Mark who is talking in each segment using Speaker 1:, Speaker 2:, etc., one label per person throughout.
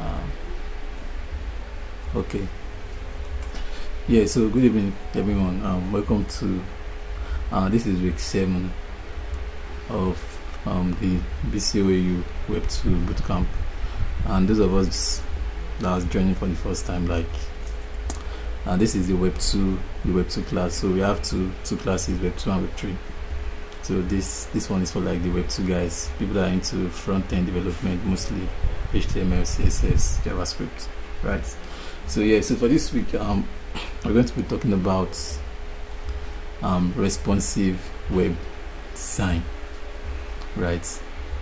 Speaker 1: uh, okay. Yeah so good evening everyone. Um, welcome to uh, this is week 7 of um, the BCOAU Web 2 bootcamp. And those of us that are joining for the first time like uh, this is the Web 2 the Web 2 class. So we have two two classes Web 2 and Web 3 so this this one is for like the Web 2 guys people that are into front-end development mostly HTML CSS JavaScript right? So yeah so for this week um, we're going to be talking about um, responsive web design right?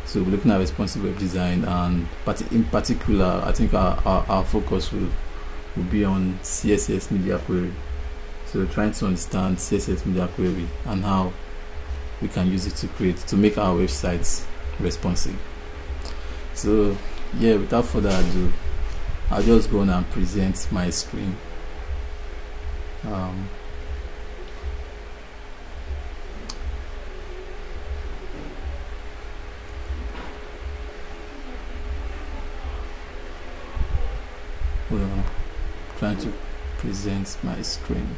Speaker 1: So we're looking at responsive web design and but in particular i think our, our, our, focus will, will be on css media query. So trying to understand css media query and how we can use it to create to make our websites responsive. So yeah without further ado i'll just go on and present my screen. Um, well, trying to present my screen.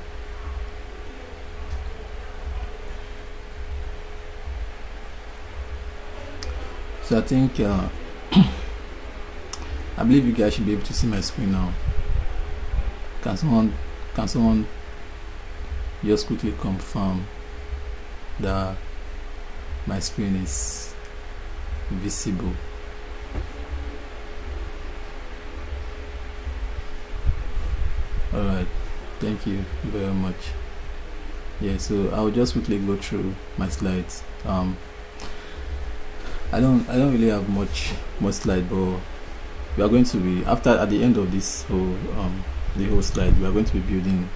Speaker 1: So I think uh, I believe you guys should be able to see my screen now. Can someone can someone just quickly confirm that my screen is visible? Alright thank you very much. Yeah so I'll just quickly go through my slides. Um I don't I don't really have much much slide but we are going to be after at the end of this whole um the whole slide we are going to be building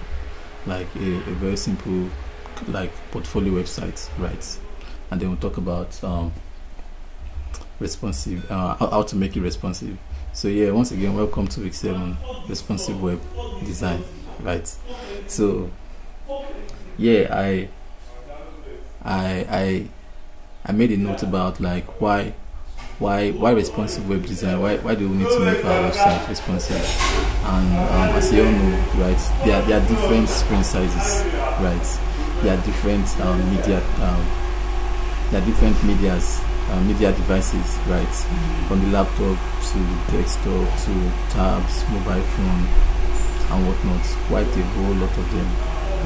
Speaker 1: like a, a very simple like portfolio website right? And then we'll talk about um, responsive uh, how, to make it responsive. So yeah once again welcome to week 7 responsive web design right? So yeah i i i i made a note about like why why why responsive web design? Why why do we need to make our website responsive? And um, as you all know right there are, there are different screen sizes right? There are different um, media um, there are different medias uh, media devices right? From the laptop to the desktop to tabs mobile phone and whatnot. Quite a whole lot of them.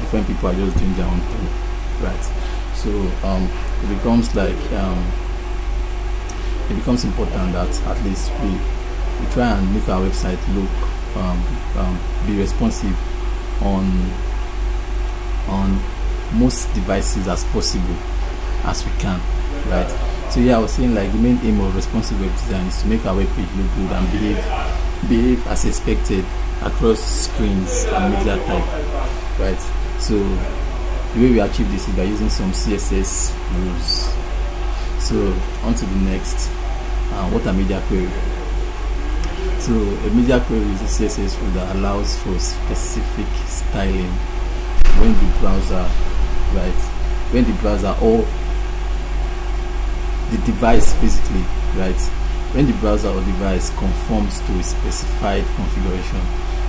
Speaker 1: Different people are just doing their own thing right? So um, it becomes like um, it becomes important that at least we, we try and make our website look um, um, be responsive on on most devices as possible as we can right? So yeah i was saying like the main aim of responsive web design is to make our web page look good and behave behave as expected across screens and media type right? So the way we achieve this is by using some css rules so on to the next uh, what are media query. So a media query is a css rule that allows for specific styling when the browser right when the browser or the device basically right when the browser or device conforms to a specified configuration.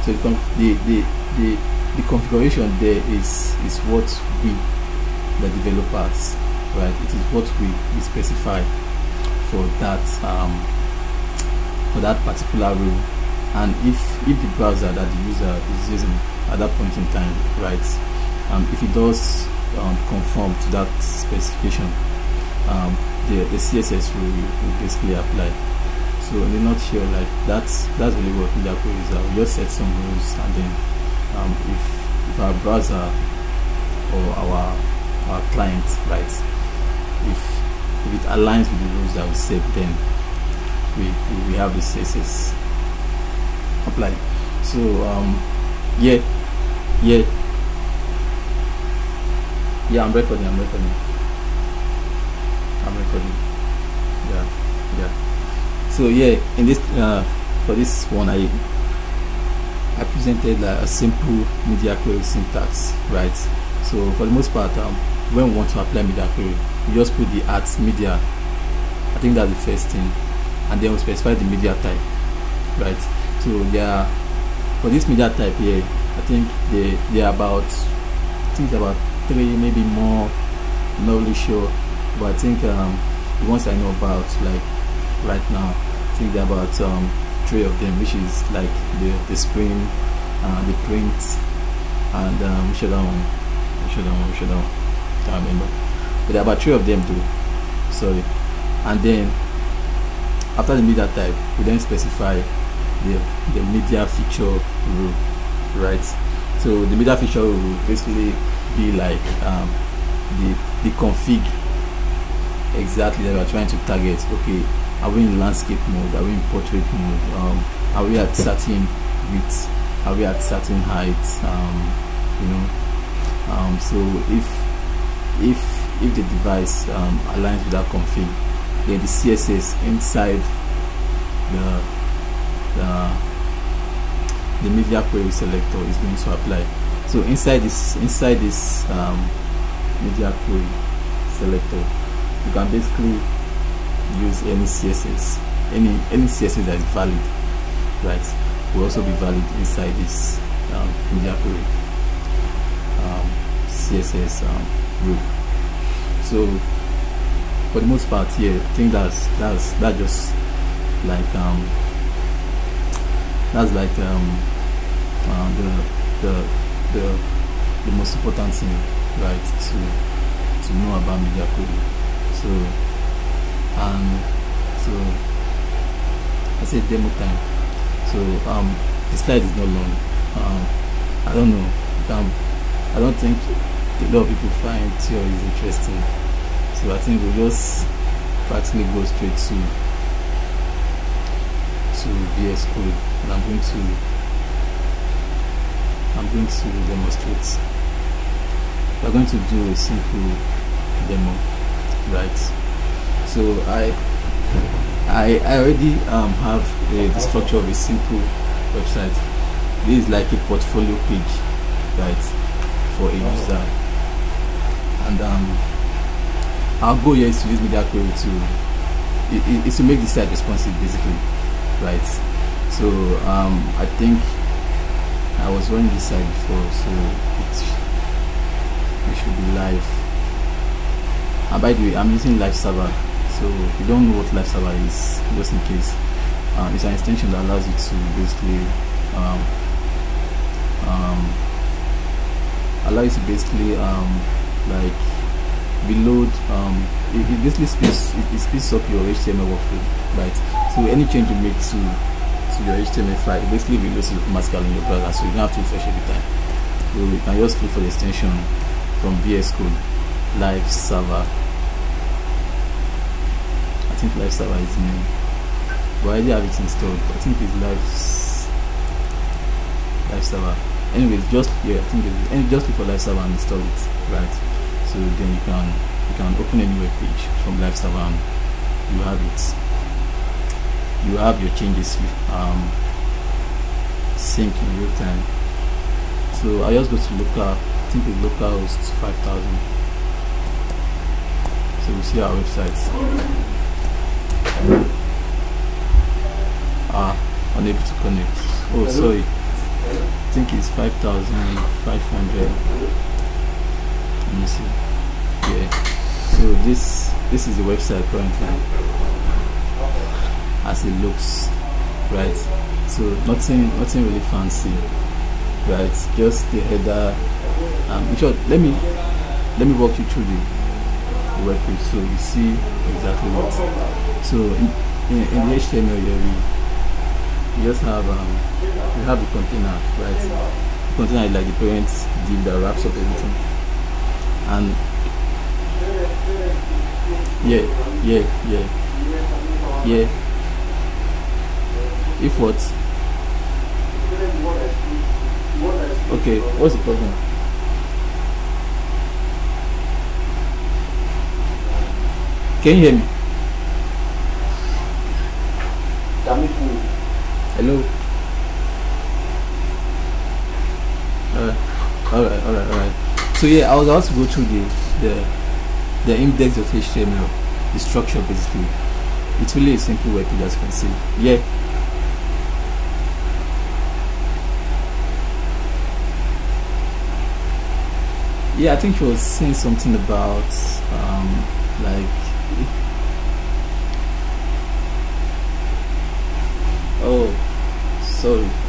Speaker 1: So the the, the, the, the configuration there is is what we the developers right? It is what we, we specify for that um, for that particular rule. And if if the browser that the user is using at that point in time right um, if it does um, conform to that specification um, the, the css rule will basically apply. So in a nutshell like that's that's really what media queries are we just set some rules and then um, if if our browser or our our client right if if it aligns with the rules that we set then we we have the css applied so um yeah yeah. Yeah i'm recording i'm recording. I'm recording. Yeah yeah. So yeah in this uh for this one i i presented like a simple media query syntax right? So for the most part um when we want to apply media query we just put the at media i think that's the first thing. And then we specify the media type right? So yeah for this media type here i think they they are about i think about three maybe more. I'm not really sure. But i think um the ones i know about like right now i think they're about um three of them which is like the the screen uh the print and um one? Which other one? Which other can't remember but there are about three of them too sorry. And then after the media type we then specify the the media feature rule right? So the media feature will basically be like um, the the config exactly that we're trying to target. Okay are we in landscape mode? Are we in portrait mode? Um, are we at certain width are we at certain height um, you know? Um, so if if if the device um, aligns with that config then the css inside the the the media query selector is going to apply. So inside this inside this um, media query selector you can basically use any css any any css that is valid right? Will also be valid inside this um, media query um, css um, group so for the most part yeah i think that's that's that just like um that's like um uh, the the the the most important thing right to to know about media coding so and so I say demo time. So um the slide is not long. Um I don't know. Um I don't think a lot of people find theory is interesting so I think we'll just practically go straight to to VS Code. And I'm going to I'm going to demonstrate. We're going to do a simple demo right? So I I, I already um, have a, the structure of a simple website. This is like a portfolio page right for a user. And um, our goal here is to use media query to is to make the site responsive basically right? So um, I think I was running this site before so it, it should be live. And by the way I'm using live server so if you don't know what live server is just in case um, it's an extension that allows you to basically um, um, allow you to basically um, like reload um, it, it basically speeds it, it speeds up your HTML workflow right? So any change you make to to your HTML file it basically reloads it automatically in your browser so you don't have to refresh every time. So you can just look for the extension from VS Code live server. I think live server is the name. But I already have it installed. I think it's live live server. Anyways just yeah I think it's just look for live server and install it right so then you can you can open any web page from live and you have it. You have your changes um, sync in real time. So I just go to local I think it's local host 5000 so we see our websites ah unable to connect. Oh sorry. I think it's 5500 me see. Yeah. So this this is the website currently as it looks right? So nothing nothing really fancy right? Just the header. Um in short let me let me walk you through the, the web page so you see exactly what. So in, in, in the html here we, we just have um we have the container right? The container is like the parent div that wraps up everything and yeah yeah yeah. Yeah. If what? Okay what's the problem? Can you hear me? Hello so yeah, I was about to go through the the, the index of HTML, the structure basically. It's really a simple way to just can see. Yeah. Yeah, I think you was saying something about um, like oh sorry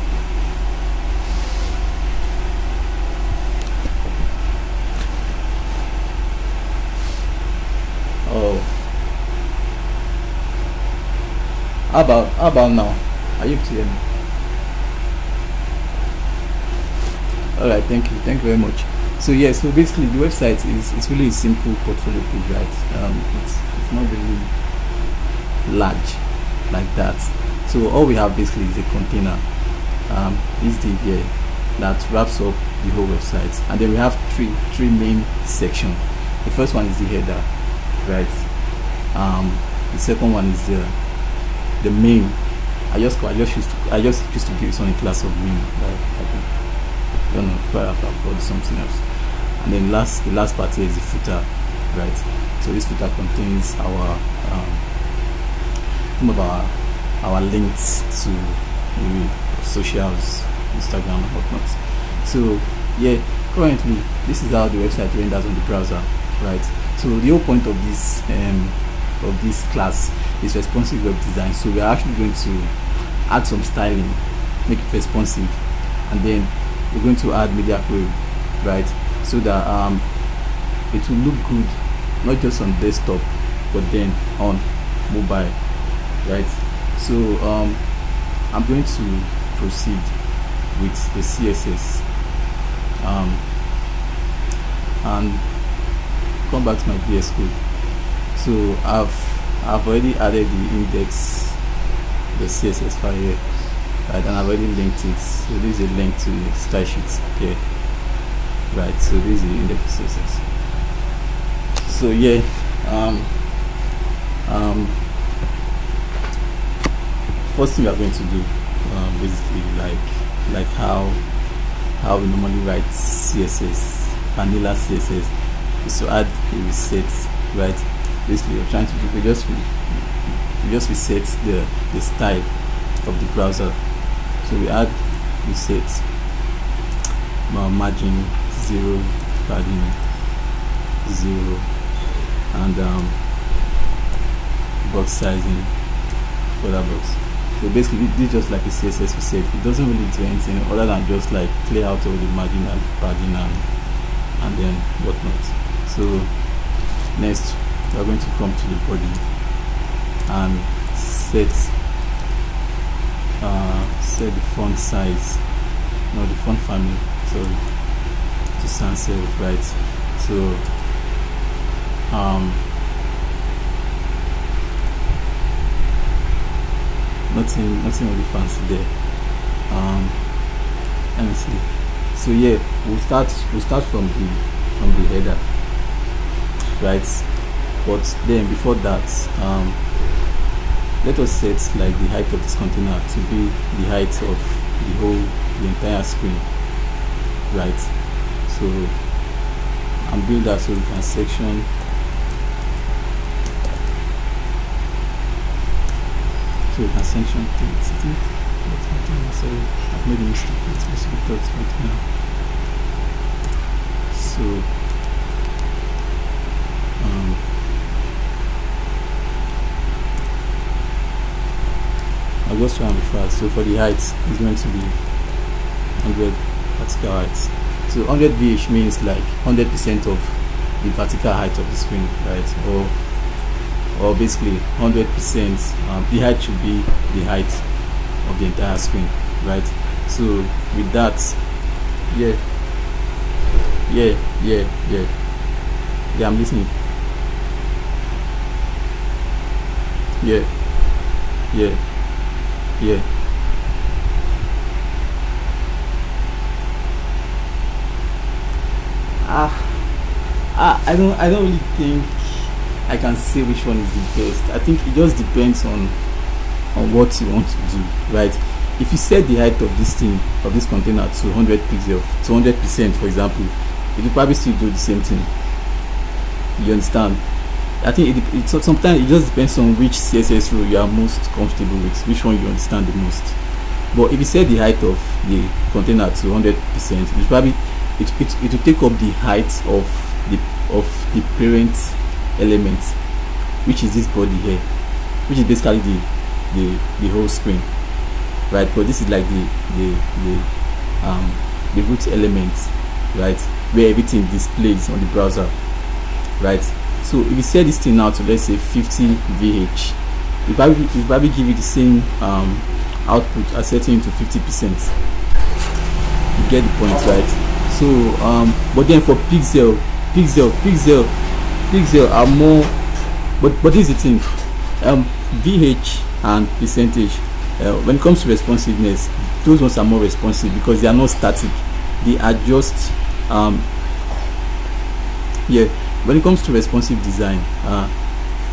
Speaker 1: oh. How about about now? Are you clear? Me all right thank you thank you very much. So yeah so basically the website is it's really a simple portfolio page right? Um, it's, it's not really large like that. So all we have basically is a container. Um, this div here that wraps up the whole website. And then we have three three main sections. The first one is the header right um, the second one is the the main. I just I just used to I just used to give someone a class of main like, I don't know perhaps I've got something else. And then last the last part is the footer right? So this footer contains our um, some of our our links to maybe socials instagram and whatnot. So yeah currently this is how the website renders on the browser right so the whole point of this um, of this class is responsive web design. So we're actually going to add some styling make it responsive and then we're going to add media query right? So that um, it will look good not just on desktop but then on mobile right? So um, I'm going to proceed with the CSS um, and come back to my VS Code so I've I've already added the index the CSS file here right and I've already linked it. So this is a link to the style sheet here right so this is the index CSS so yeah um, um, first thing we are going to do um, basically like like how how we normally write css vanilla css is to add a reset right? Basically we're trying to do we just we just reset the the style of the browser. So we add reset margin zero padding zero and um, box sizing border box. So basically this is just like a css reset. It doesn't really do anything other than just like clear out all the margin and padding and and then whatnot so next we are going to come to the body and set uh, set the font size no the font family sorry to sans serif right so um nothing nothing really fancy there. Um let me see. So yeah we'll start we'll start from the from the header right but then before that um let us set like the height of this container to be the height of the whole the entire screen right? So I'm doing that so we can section. So we can section things I think so I've made a mistake. It's so um, and be. So for the height, it's going to be 100 vertical height. So 100 VH means like 100% of the vertical height of the screen, right? Or or basically 100%. Um, the height should be the height of the entire screen, right? So with that, yeah, yeah, yeah, yeah, yeah. I'm listening. Yeah, yeah. Yeah. Ah. Uh, I don't I don't really think I can say which one is the best. I think it just depends on on what you want to do right? If you set the height of this thing of this container to 100 pixel to 100 percent for example it will probably still do the same thing. You understand I think it, it, sometimes it just depends on which CSS rule you are most comfortable with, which one you understand the most. But if you set the height of the container to 100%, it probably it, it, it will take up the height of the of the parent element which is this body here which is basically the the the whole screen right? But this is like the the the um the root element right? Where everything displays on the browser right so if you set this thing now to let's say 50 vh if probably if probably give you the same um output as setting it to 50 percent. You get the point right? So um but then for pixel pixel pixel pixel are more but but this is the thing. Um vh and percentage uh, when it comes to responsiveness those ones are more responsive because they are not static. They adjust um yeah when it comes to responsive design uh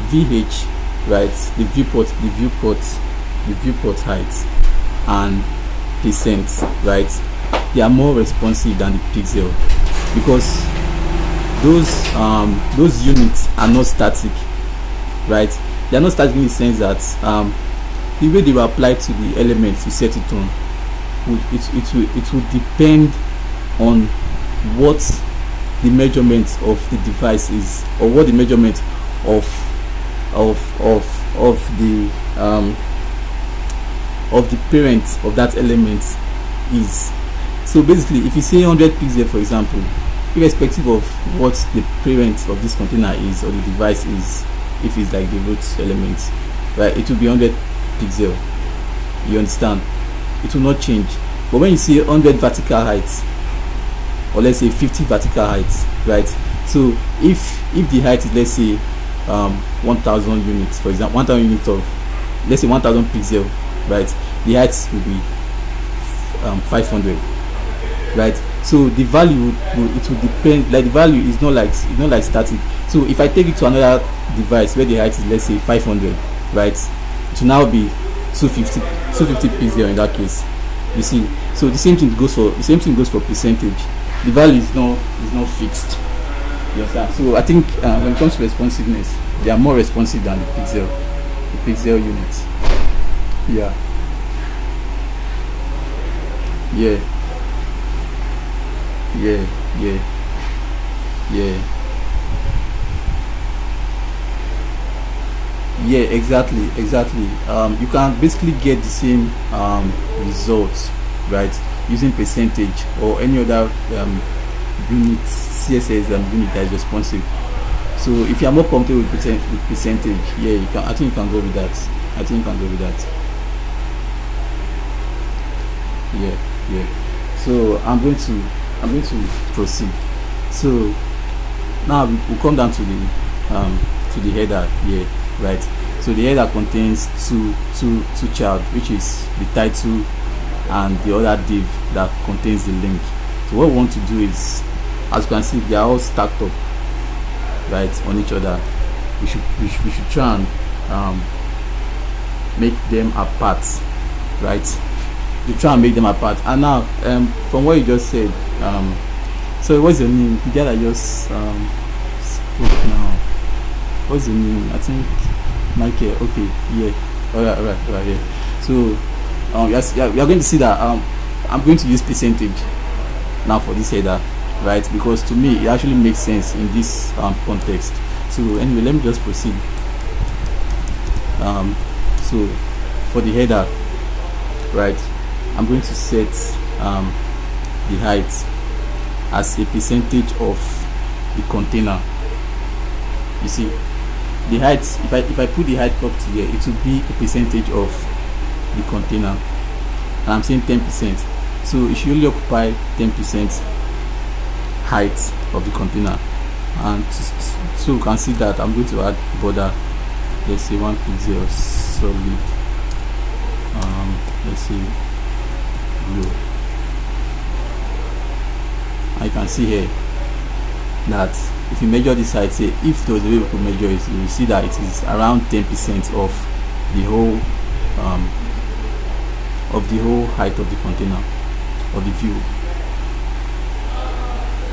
Speaker 1: vh right the viewport the viewport the viewport height and percent right they are more responsive than the pixel because those um those units are not static right? They are not static in the sense that um the way they were applied to the elements you set it on would it, it will it will depend on what the measurement of the device is or what the measurement of of of of the um of the parent of that element is. So basically if you say 100 pixel for example irrespective of what the parent of this container is or the device is if it's like the root element right it will be 100 pixel. You understand? It will not change. But when you see 100 vertical heights or let's say 50 vertical heights right? So if if the height is let's say um 1000 units for example 1000 units of let's say 1000 pixel right? The height will be um 500 right? So the value would, it will depend like the value is not like it's not like static. So if i take it to another device where the height is let's say 500 right? It will now be 250 250 pixel in that case. You see? So the same thing goes for the same thing goes for percentage the value is not is not fixed. You understand? So i think uh, when it comes to responsiveness they are more responsive than the pixel the pixel units. Yeah. Yeah. Yeah. Yeah. Yeah. Yeah exactly exactly. Um, you can basically get the same um, results right using percentage or any other um, unit css and unit that is responsive. So if you are more comfortable with, percent, with percentage yeah you can i think you can go with that. I think you can go with that. Yeah yeah. So i'm going to i'm going to proceed. So now we we'll come down to the um to the header here right. So the header contains two two two child which is the title and the other div that contains the link. So what we want to do is as you can see they are all stacked up right on each other. We should we should, we should try and um, make them apart right? We try and make them apart. And now um, from what you just said um, so what's your name? The guy that just um, spoke now. What's your name? I think michael. Okay yeah. All right all right all right yeah. So um yes yeah, we are going to see that um i'm going to use percentage now for this header right? Because to me it actually makes sense in this um, context. So anyway let me just proceed. Um so for the header right i'm going to set um the height as a percentage of the container. You see the height if i if i put the height up here it will be a percentage of the container. I'm saying 10 percent. So it should only occupy 10 percent height of the container. And so you can see that i'm going to add border. Let's say one pixel solid um let's say blue I can see here that if you measure this height say if there was a way we could measure it you will see that it is around 10 percent of the whole um, of the whole height of the container of the view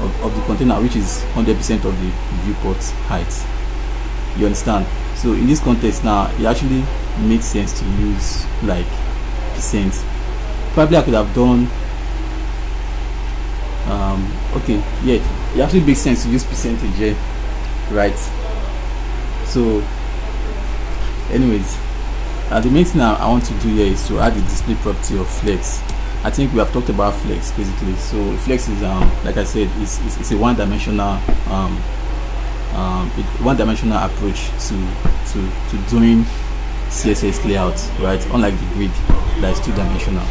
Speaker 1: of, of the container which is 100 percent of the viewport height. You understand? So in this context now it actually makes sense to use like percent. Probably I could have done um okay yeah it actually makes sense to use percentage right? So anyways uh, the main thing I want to do here is to add the display property of flex. I think we have talked about flex basically. So flex is um like I said it's, it's, it's a one-dimensional um, um, one-dimensional approach to to to doing CSS layout right? Unlike the grid that is two-dimensional.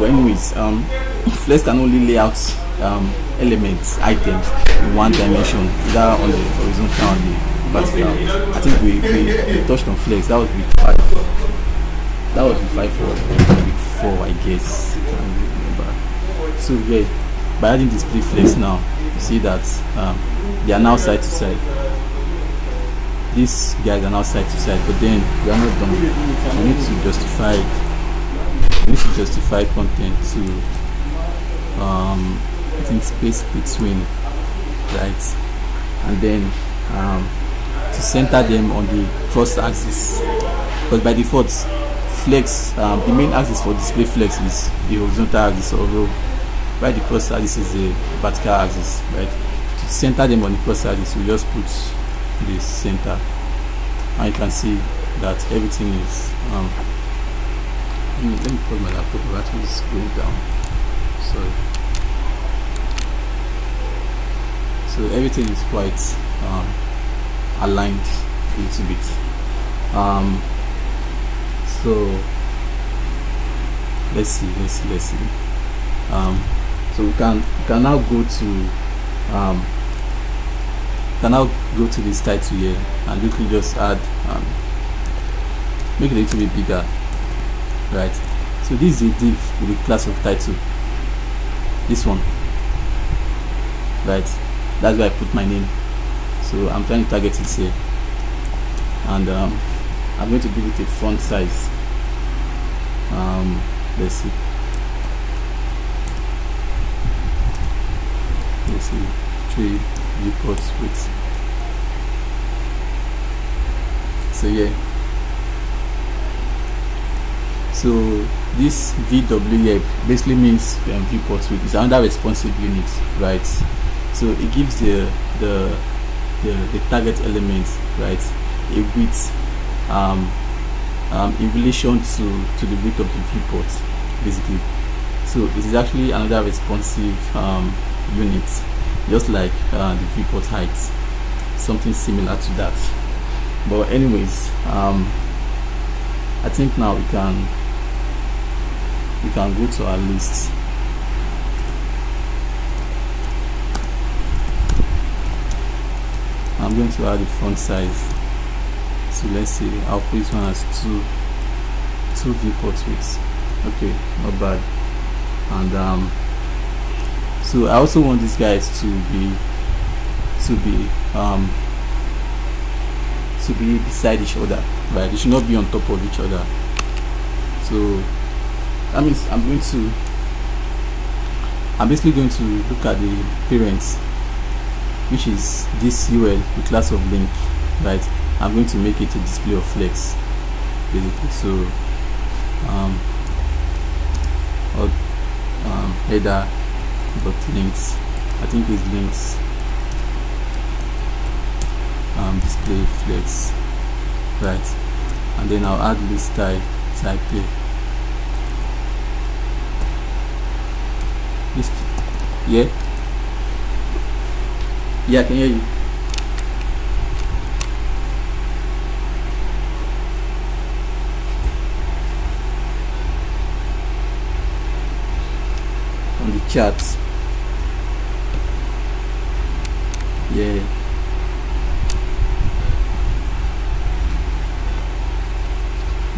Speaker 1: But anyways um flex can only lay out um, elements items in one dimension either on the horizontal or the vertical. I think we, we, we touched on flex. That was with five that was with five with four I guess. I remember. So yeah by adding display flex now. You see that um, they are now side to side. These guys are now side to side but then we are not done. We need to justify we need to justify content to um, I think space between right? And then um, to center them on the cross axis. But by default flex um, the main axis for display flex is the horizontal axis although right the cross axis is the vertical axis right? To center them on the cross axis we just put the center. And you can see that everything is um, let me, let me put my laptop battery is going down. Sorry. So everything is quite um, aligned a little bit. Um, so let's see let's see let's see. Um, so we can we can now go to um, can now go to this title here and we can just add um, make it a little bit bigger right? So this is a div with the class of title. This one right? That's where I put my name. So I'm trying to target it here. And um, I'm going to give it a font size. Um, let's see. Let's see. Three viewports with. So yeah. So this VW basically means um, viewports with is another responsive unit right? So it gives the the the, the target element right? A width um, um, in relation to to the width of the viewport basically. So it is actually another responsive um, unit just like uh, the viewport height something similar to that. But anyways um, I think now we can we can go to our list. I'm going to add the font size so let's see I'll put this one as two two viewports widths okay not bad. And um so I also want these guys to be to be um to be beside each other right? They should not be on top of each other. So that means I'm going to I'm basically going to look at the parents which is this UL the class of link right I'm going to make it a display of flex basically. So um, or, um, header dot links. I think it's links. Um, display flex. Right. And then I'll add list type type here yeah? Yeah I can hear you on the chat. Yeah.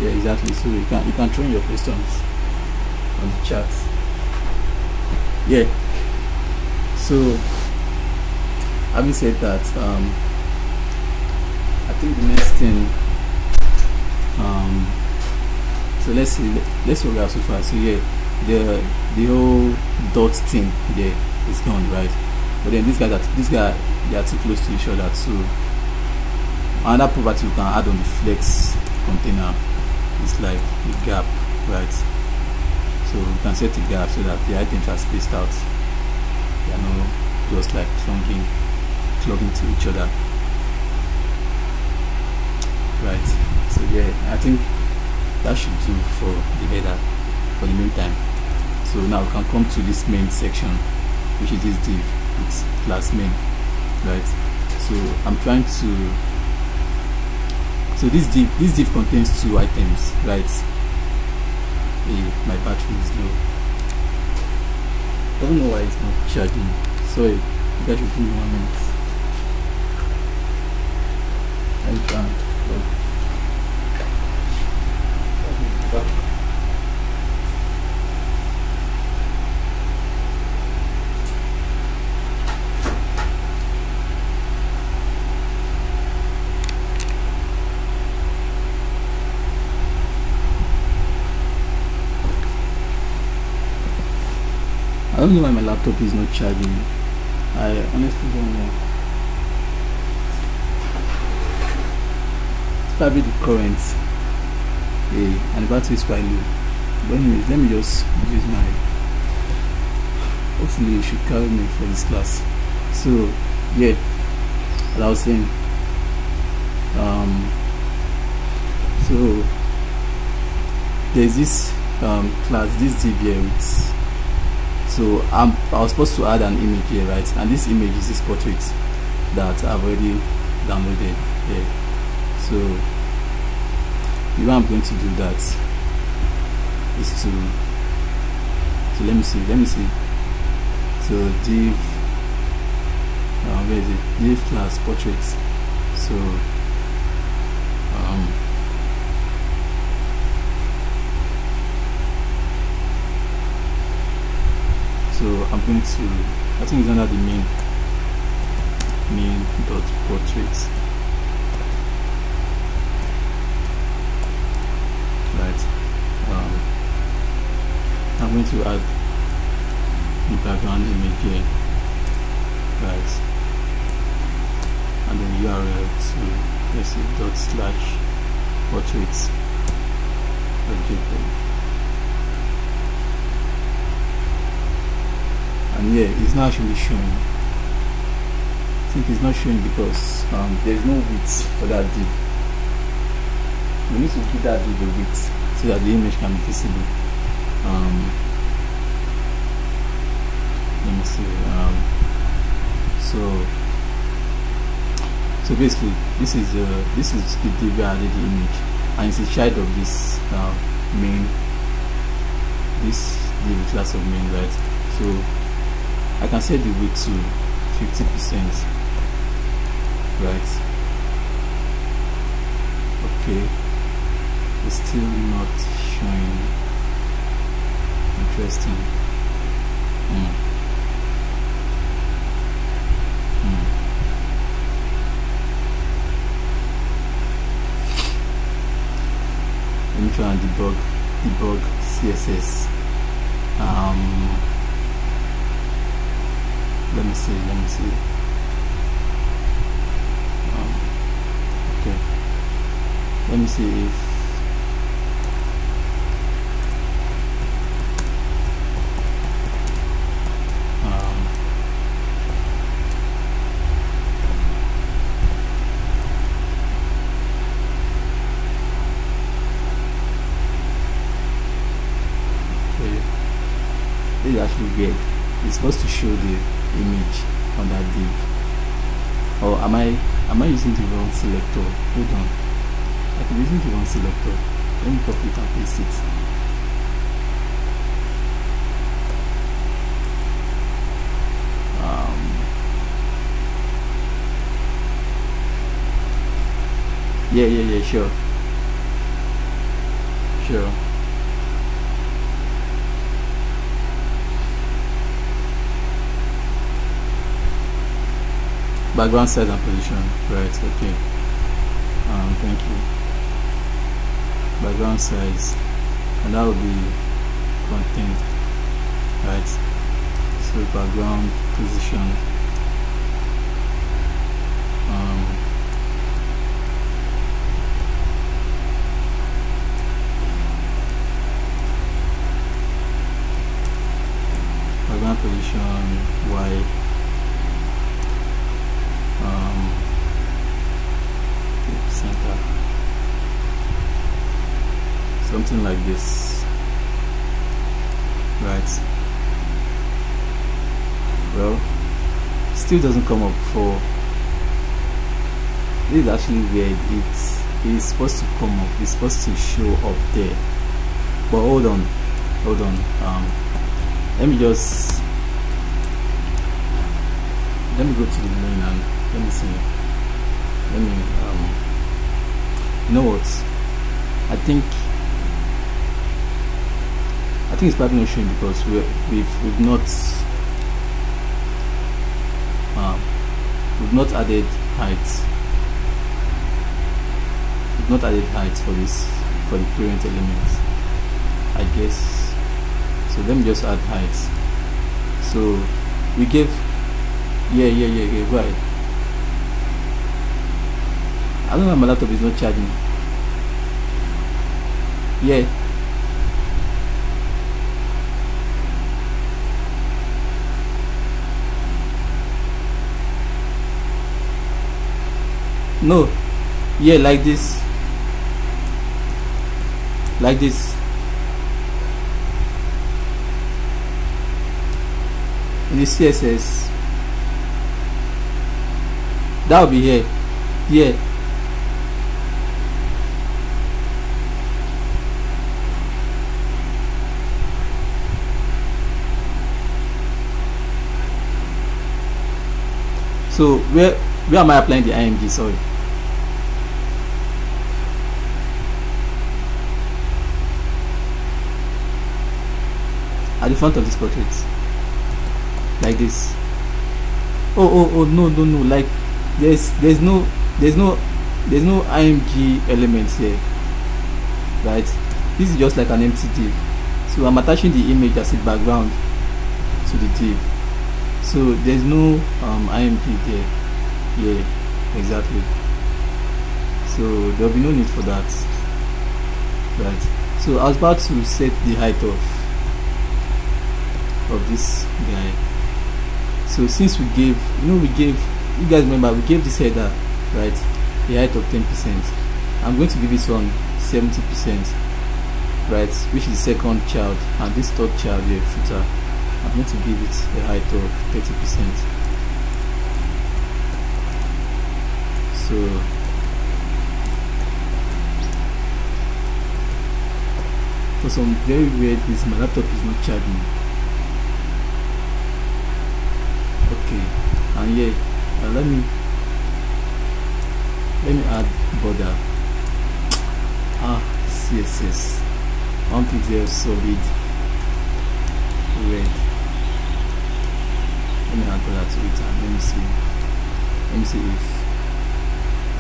Speaker 1: Yeah exactly. So you can you can throw your questions on the chat. Yeah. So having said that um i think the next thing um so let's see let's go so far. So yeah the the whole dot thing there is gone right? But then these guys are this guy they are too close to each other so another property you can add on the flex container is like the gap right? So you can set a gap so that the items are spaced out. They are not just like clunging clunging to each other. Right so yeah i think that should do for the header for the meantime so now we can come to this main section which is this div it's class main right? So i'm trying to so this div this div contains two items right? Hey, my battery is low. I don't know why it's not charging. Sorry you guys should give me one minute. Try I don't know why my laptop is not charging. I honestly don't know. It's probably the current. Yeah, and the battery is quite. But anyways, let me just use my hopefully it should carry me for this class. So yeah, as I was saying. Um so there's this um class, this DBA with so I'm, I was supposed to add an image here right? And this image is this portrait that I've already downloaded here. So the way I'm going to do that is to so let me see let me see. So div uh, where is it? Div class portraits so um, so I'm going to I think it's under the main main dot portraits right. Um, I'm going to add the background image here. Right. And then URL to let's see dot slash portraits and yeah it's not actually showing. I think it's not showing because um, there's no width for that div we need to give that div a width so that the image can be visible. Um, let me see um, so so basically this is uh, this is the div added the image. And it's a child of this uh, main this div class of main right? So I can set the width to 50% right? Okay it's still not showing interesting. Mm. Try and debug debug CSS um, let me see let me see. Um, okay. Let me see if um, okay. Actually weird. It's supposed to show the image on that div? Or am I am I using the wrong selector? Hold on. I can using the wrong selector. Let me copy it and paste it. Um, yeah yeah yeah sure. Sure background size and position right okay. Um, thank you. Background size and that will be content right? So background position um, background position y um, center something like this. Right. Well still doesn't come up for this is actually weird it's it's supposed to come up it's supposed to show up there. But hold on hold on um let me just let me go to the main and let me see. Let me um you know what? I think think it's probably not showing because we we've we've not um we've not added height we've not added height for this for the parent elements i guess. So let me just add height so we gave yeah yeah yeah yeah right I don't know my laptop is not charging. Yeah no. Yeah like this. Like this. In the css that will be here. Here so where where am i applying the img sorry the front of this portrait like this. Oh oh oh no no no like there's there's no there's no there's no img elements here right? This is just like an empty div. So i'm attaching the image as a background to the div. So there's no um img there. Yeah exactly. So there'll be no need for that right? So i was about to set the height of of this guy. So since we gave you know we gave you guys remember we gave this header right a height of 10 percent. I'm going to give this one 70 percent right which is the second child and this third child here footer i'm going to give it a height of 30 percent. So for some very weird reason my laptop is not charging and yeah uh, let me let me add border. Ah css one pixel solid red. Let me add border to it and let me see. Let me see if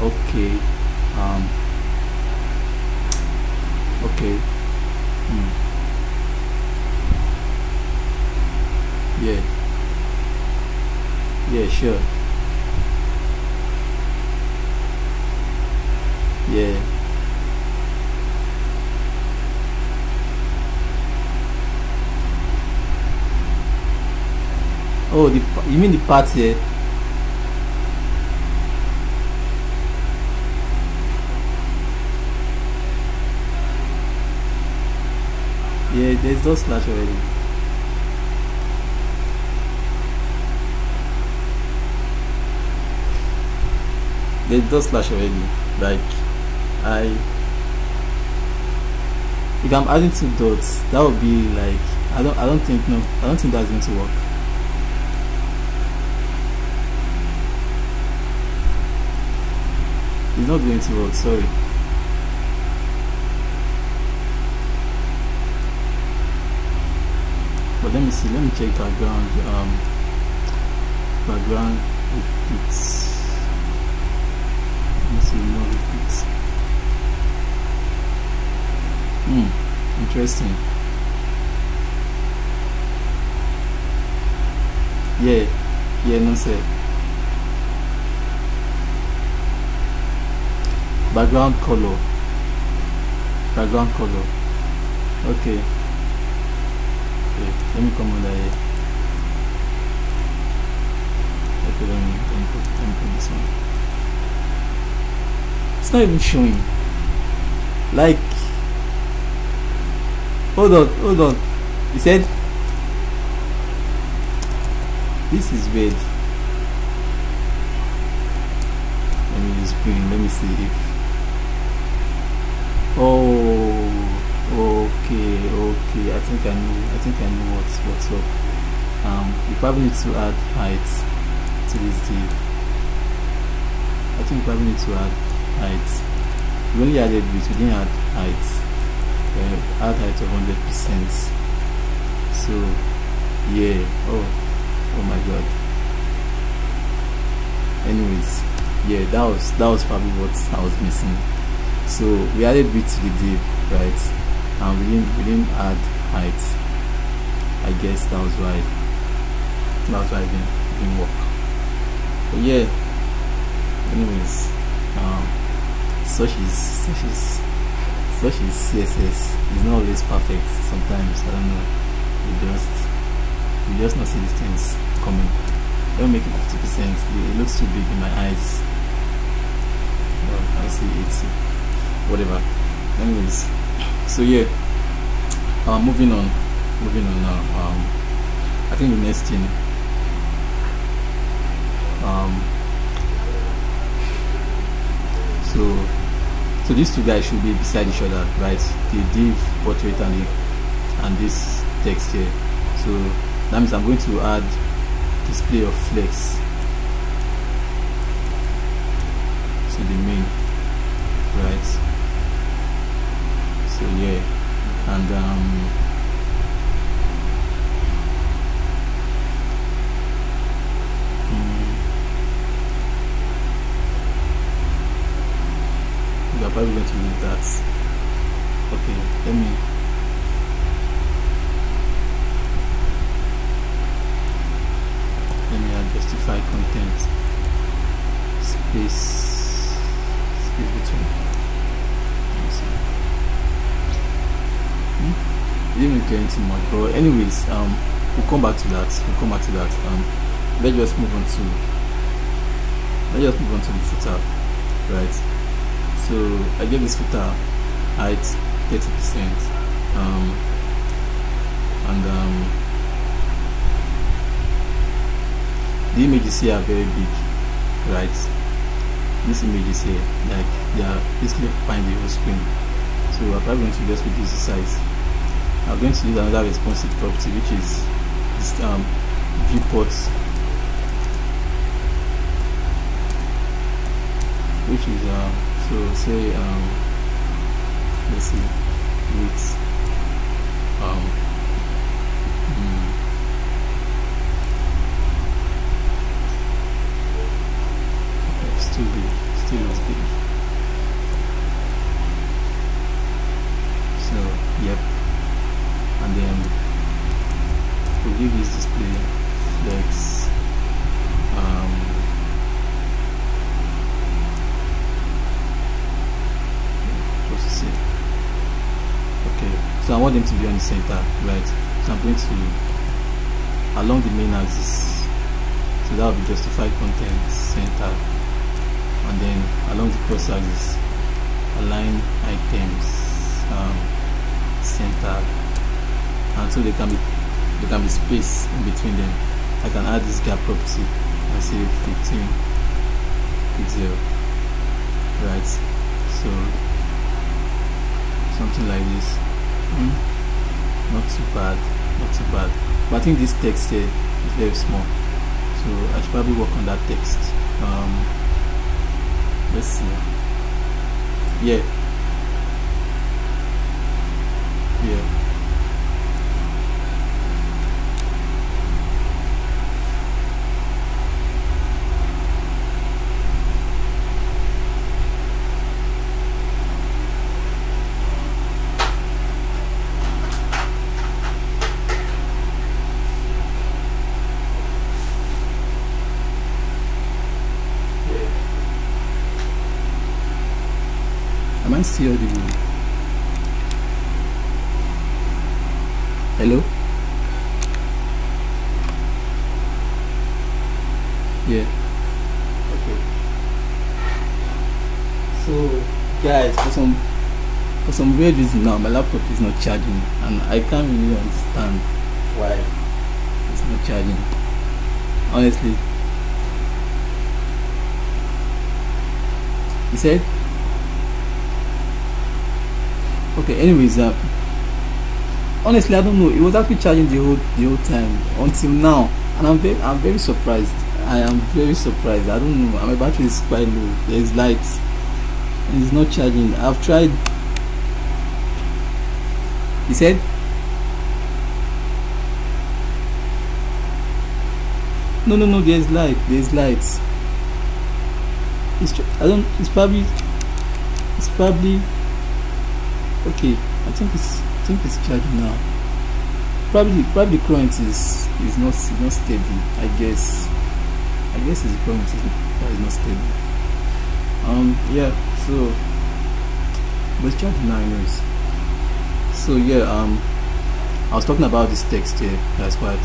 Speaker 1: okay um okay. Hmm. yeah yeah, sure. Yeah. Oh, the you mean the parts here? Yeah, there's no slash already. They just slash already. Like I if I'm adding two dots that would be like I don't I don't think no I don't think that's going to work. It's not going to work sorry. But let me see let me check background um background it's hmm interesting. Yeah yeah no sir background color. Background color. Okay okay let me come under here Okay, let me, let me, put, let me put this one. It's not even showing. Like, hold on, hold on. He said, this is weird. Let me just bring, let me see if. Oh, okay, okay. I think I know, I think I know what's, what's up. Um, you probably need to add height to this div. I think you probably need to add height. We only added width, we didn't add height. Uh, add height of 100%. So, yeah. Oh, oh my god. Anyways, yeah, that was that was probably what I was missing. So we added width to the div, right? And we didn't we didn't add height. I guess that was why that's why it didn't, it didn't work. But yeah. Anyways, um, such is such is such is CSS. It's not always perfect. Sometimes I don't know. We just we just not see these things coming. Don't make it fifty percent. It looks too big in my eyes. Well, I see eighty. Whatever. Anyways, so yeah. Uh, moving on. Moving on now. Um, I think the next thing um, so so these two guys should be beside each other right? The div portrait and and this text here. So that means i'm going to add display of flex to the main right? So yeah. And um are probably going to leave that okay let me let me add justify content space space between. Hmm? didn't do anything much but anyways um we'll come back to that. We'll come back to that. Um let's just move on to let's just move on to the footer right so I gave this footer height 30 percent um, and um, the images here are very big right? These images here like they are basically occupying the whole screen. So I'm probably going to just reduce the size. I'm going to use another responsive property which is this um, viewport which is um, so say um, let's see with um, hmm, okay, it's big still looks big so yep. And then we'll give this display flex um, supposed to see okay so I want them to be on the center right? So I'm going to along the main axis. So that will be justified content center. And then along the cross axis align items um, center. And so they can be there can be space in between them. I can add this gap property and say 15 pixel right? So something like this mm. not too bad not too bad. But I think this text here is very small. So I should probably work on that text. Um, let's see. Yeah Am I still? Hello? yeah. Okay. So guys for some for some weird reason now my laptop is not charging and i can't really understand why it's not charging. Honestly. He said okay anyways uh, honestly i don't know. It was actually charging the whole the whole time until now. And i'm very i'm very surprised. I am very surprised. I don't know. My battery is quite low. There's light and it's not charging. I've tried. He said? No no no. There's light. There's light it's i don't it's probably it's probably okay i think it's i think it's charging now. Probably probably the current is is not is not steady i guess. I guess it's current is, is not stable um yeah so but it's charging now anyways so yeah um i was talking about this text here that's quite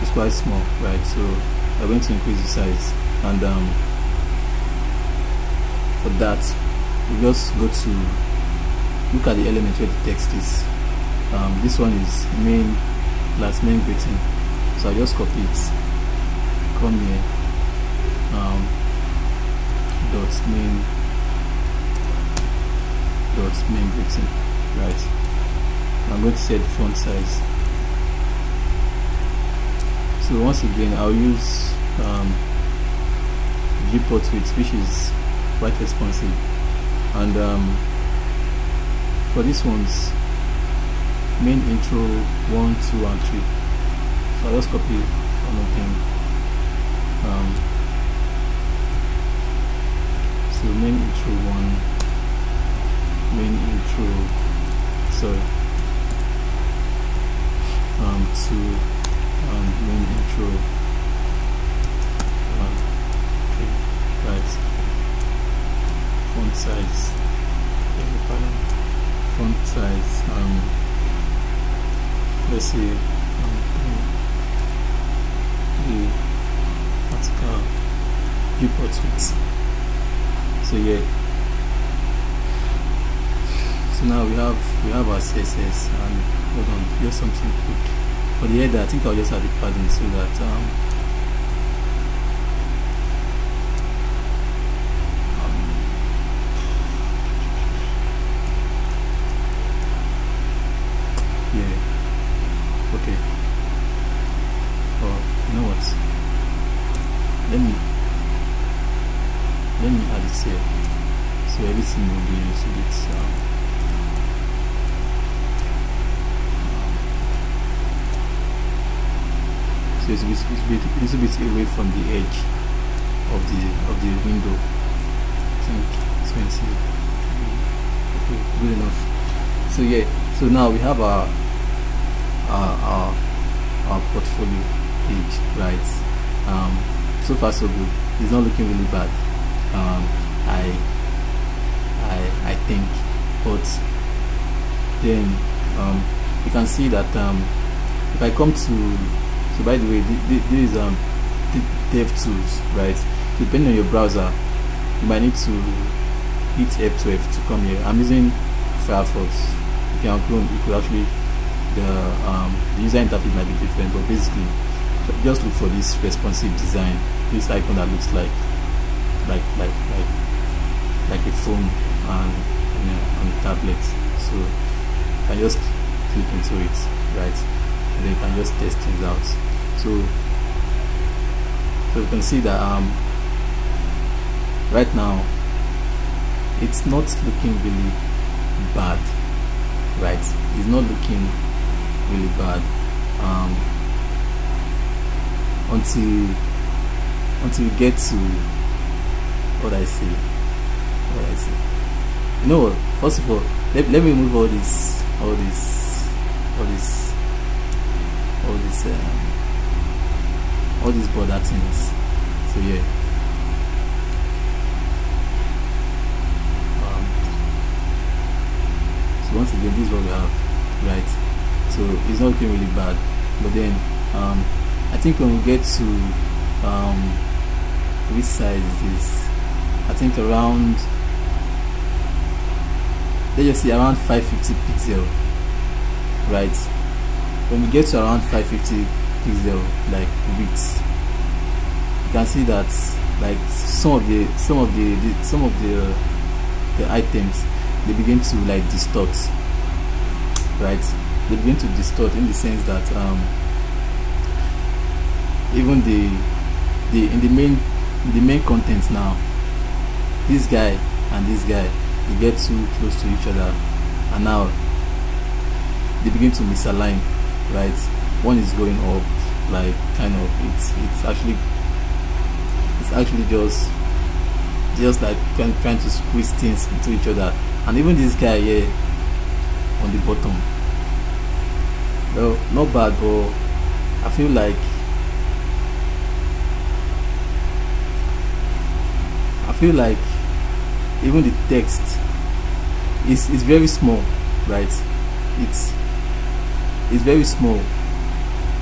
Speaker 1: it's quite small right? So i'm going to increase the size and um for that we just go to look at the element where the text is. Um, this one is main last main greeting. So I just copy it. Come here. Um, dot main dot main greeting. Right. I'm going to set font size. So once again I'll use um, viewport width which is quite responsive and um, for this one's main intro 1 2 and 3 so I'll just copy one of them. Um, so main intro 1 main intro sorry um, 2 um, main intro um, okay, right font size. Font size um, let's see um, the article viewport width so yeah. So now we have we have our css and hold on here's something quick. For the i think i'll just add the padding so that um, yeah okay oh you know what let me let me add it here so everything will be a little bit um, so it's a bit, it's a bit, it's a bit away from the edge of the window. I think it's going to okay good enough. So yeah so now we have our our our, our portfolio page right? Um, so far so good. It's not looking really bad. Um, I I I think but then um, you can see that um, if I come to so by the way this is um dev tools right? so depending on your browser you might need to hit F12 to come here. I'm using Firefox. If you're on Chrome you could actually the um, the user interface might be different but basically just look for this responsive design this icon that looks like like like like like a phone and you on a tablet. So you can just click into it right? And then you can just test things out. So so you can see that um right now it's not looking really bad right? It's not looking really bad um, until until we get to what I see what I see you know what? First of all let, let me move all this all this all this all this um, all these border things. So yeah um, so once again this is what we have right? So it's not looking really bad. But then um, I think when we get to um which size is this? I think around let's just say around 550 pixel right? When we get to around 550 pixel like width you can see that like some of the some of the, the some of the uh, the items they begin to like distort right? They begin to distort in the sense that um, even the the in the main in the main contents now this guy and this guy they get too close to each other. And now they begin to misalign right? One is going up like kind of it's it's actually it's actually just just like trying, trying to squeeze things into each other and even this guy here on the bottom. Well not bad but I feel like I feel like even the text is is very small right? It's it's very small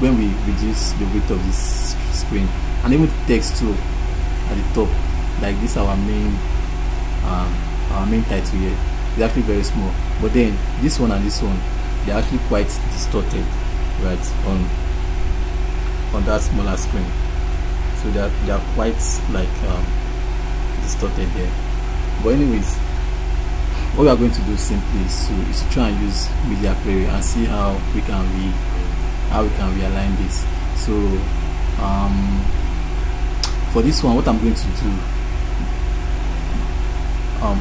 Speaker 1: when we reduce the width of this screen. And even the text too at the top like this our main um, our main title here is actually very small. But then this one and this one they're actually quite distorted right on on that smaller screen. So they're, they're quite like um, distorted there. But anyways what we are going to do simply is to, is to try and use media query and see how we can re how we can realign this. So um, for this one what I'm going to do um,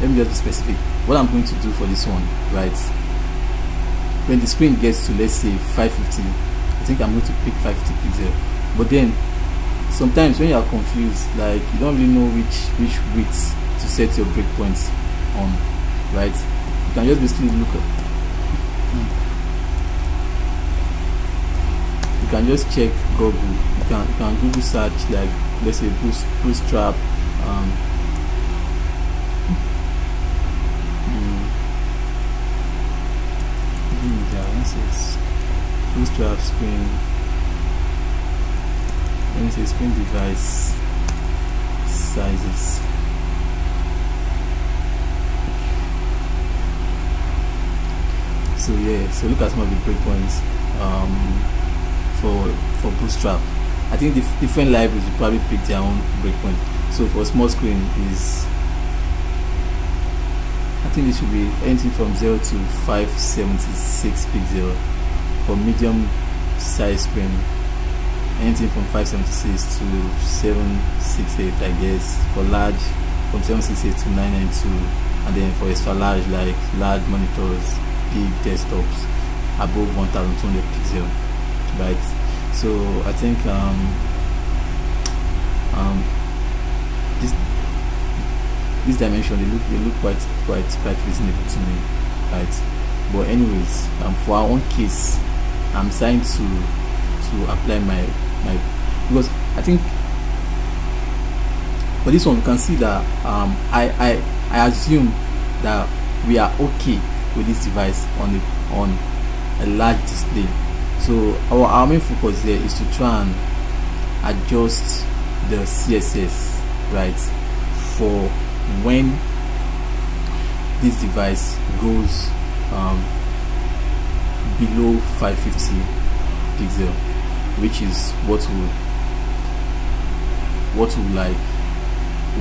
Speaker 1: let me just be specific. What I'm going to do for this one right? When the screen gets to let's say 550 I think I'm going to pick 550 pixel. But then sometimes when you are confused like you don't really know which which width to set your breakpoints on right? You can just basically look at you can just check google. You can you can google search like let's say bootstrap um, hmm, bootstrap screen let me say screen device sizes. So yeah so look at some of the breakpoints um, for for bootstrap. I think the different libraries will probably pick their own breakpoint so for small screen is think it should be anything from 0 to 576 pixel for medium size screen. Anything from 576 to 768 i guess for large from 768 to 992 and then for extra large like large monitors big desktops above 1200 pixel right? So I think um, um, this this dimension they look they look quite quite quite reasonable to me right? But anyways um, for our own case I'm trying to to apply my my because I think for this one you can see that um, I, I I assume that we are okay with this device on the, on a large display. So our, our main focus there is to try and adjust the css right for when this device goes um, below 550 pixel which is what we what we like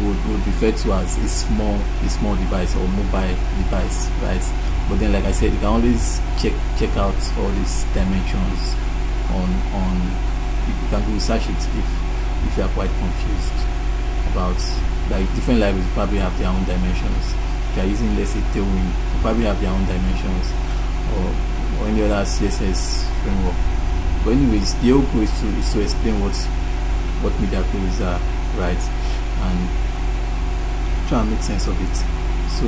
Speaker 1: would, would refer to as a small a small device or mobile device right? But then like I said you can always check check out all these dimensions on on you can research it if if you are quite confused about like different libraries probably have their own dimensions. If you are using let's say tailwind you probably have their own dimensions or, or any other css framework. But anyways the whole goal is to is to explain what what media queries are right? And try and make sense of it. So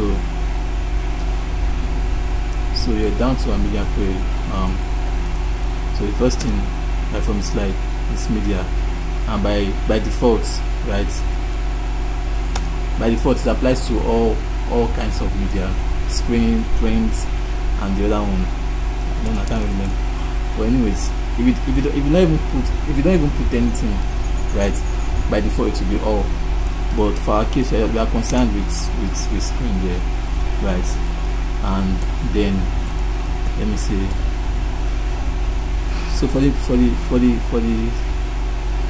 Speaker 1: so you're down to a media query. Um, so the first thing right from the slide is media and by by default right by default it applies to all all kinds of media screen print and the other one. I don't can't remember. But anyways if you if you, if you don't even put if you don't even put anything right by default it will be all. But for our case we are concerned with with with screen there right? And then let me see. So for the for the for the for the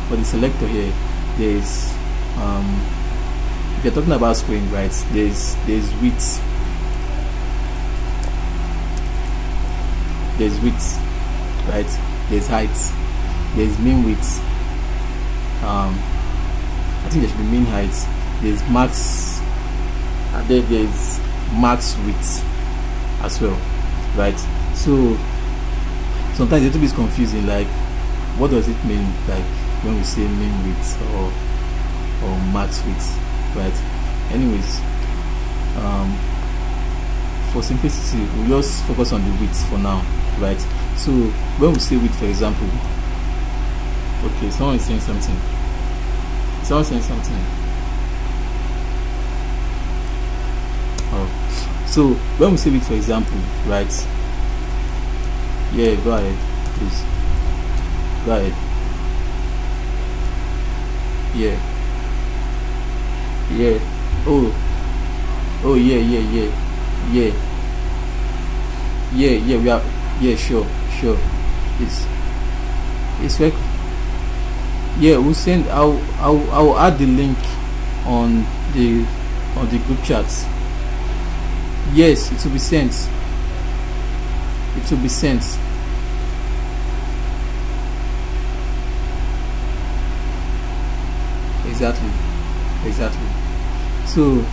Speaker 1: for the selector here there is um if you're talking about screen right there's there's width there's width right? There's height there's mean width um i think there should be mean height there's max and then there's max width as well right? So sometimes it is confusing like what does it mean like when we say mean width or or max width right anyways um for simplicity we'll just focus on the width for now right? So when we say width for example okay someone is saying something. Someone saying something. Oh so when we say width for example right? Yeah go ahead please. Go ahead. Yeah yeah. Oh. Oh yeah yeah yeah. Yeah. Yeah yeah we are yeah sure sure. It's it's like yeah we'll send i'll i'll i'll add the link on the on the group chats yes it will be sent. It will be sent. Exactly. Exactly so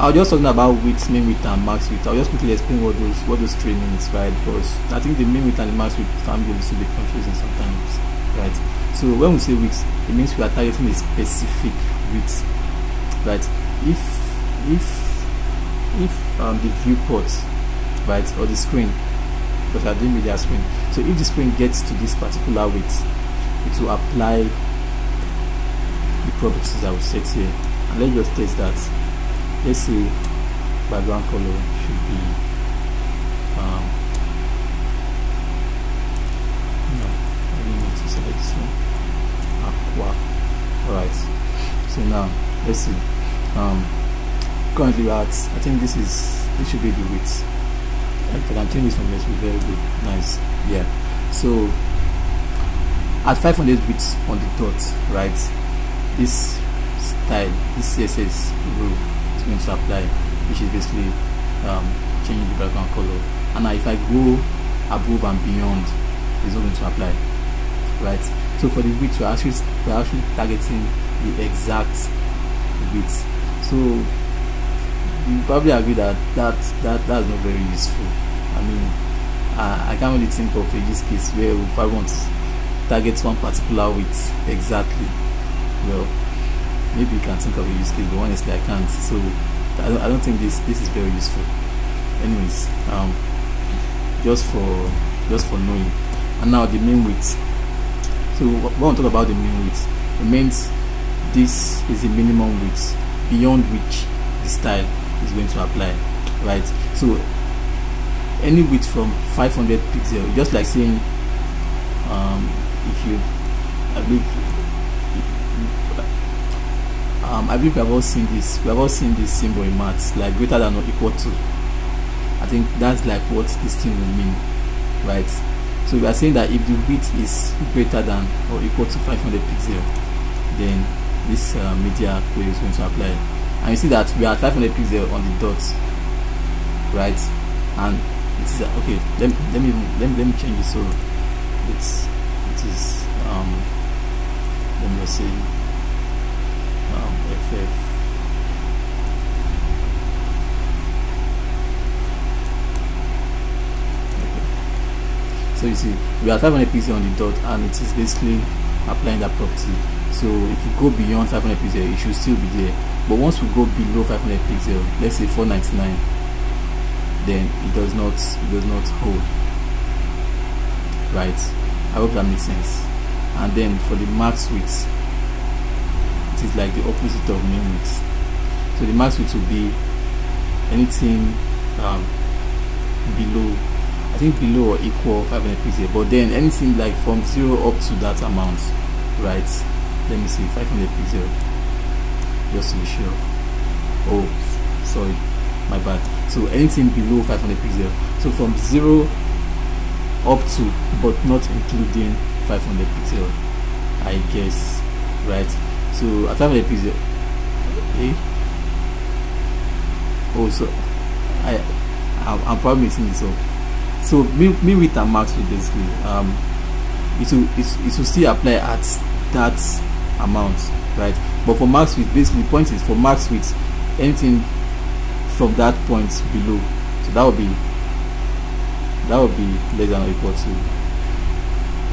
Speaker 1: I was just talking about width, mean width and max width. I'll just quickly explain what those what those three means, right? Because I think the mean width and the max width can be a little bit confusing sometimes, right? So when we say width, it means we are targeting a specific width, right? If if if um, the viewport, right, or the screen, because we are doing media screen. So if the screen gets to this particular width, it will apply the properties I will set here. And let's just test that let's say background color should be um, no I didn't need to select this one. Aqua. Alright so now let's see. Um, currently we're at I think this is this should be the width. I can change this one be very good. Nice. Yeah. So at 500 bits on the dot right? This style this css rule is going to apply which is basically um, changing the background color. And now if I go above and beyond it's not going to apply right? So for the width we're actually we're actually targeting the exact width. So you probably agree that that that that's not very useful. I mean I, I can't really think of a use case where we probably want to target one particular width exactly. Well maybe you can think of a use case but honestly I can't. So I don't, I don't think this this is very useful. Anyways um just for just for knowing. And now the mean width. So we when we talk about the mean width it means this is the minimum width beyond which the style is going to apply right? So any width from 500 pixel just like saying um, if you I believe um, I believe we have all seen this we have all seen this symbol in maths like greater than or equal to. I think that's like what this thing will mean right? So we are saying that if the width is greater than or equal to 500 pixel then this uh, media query is going to apply. And you see that we are 500 pixel on the dot right? And it's uh, okay let, let me let me let me change it so it's it is um let me just say FF so you see we are 500 pixels on the dot and it is basically applying that property. So if you go beyond 500 pixels it should still be there. But once we go below 500 pixels let's say 499 then it does not it does not hold. Right? I hope that makes sense. And then for the max width is like the opposite of width so the max width will be anything um, below I think below or equal 500 pixel but then anything like from 0 up to that amount right let me see 500 pixel just to be sure. Oh sorry my bad. So anything below 500 pixel so from 0 up to but not including 500 pixel I guess right so at 500 pixel okay oh so I I'm, I'm probably missing this up so me, me with a max with basically um it will it, will still apply at that amount right? But for max width basically the point is for max width anything from that point below. So that would be that would be less than or equal to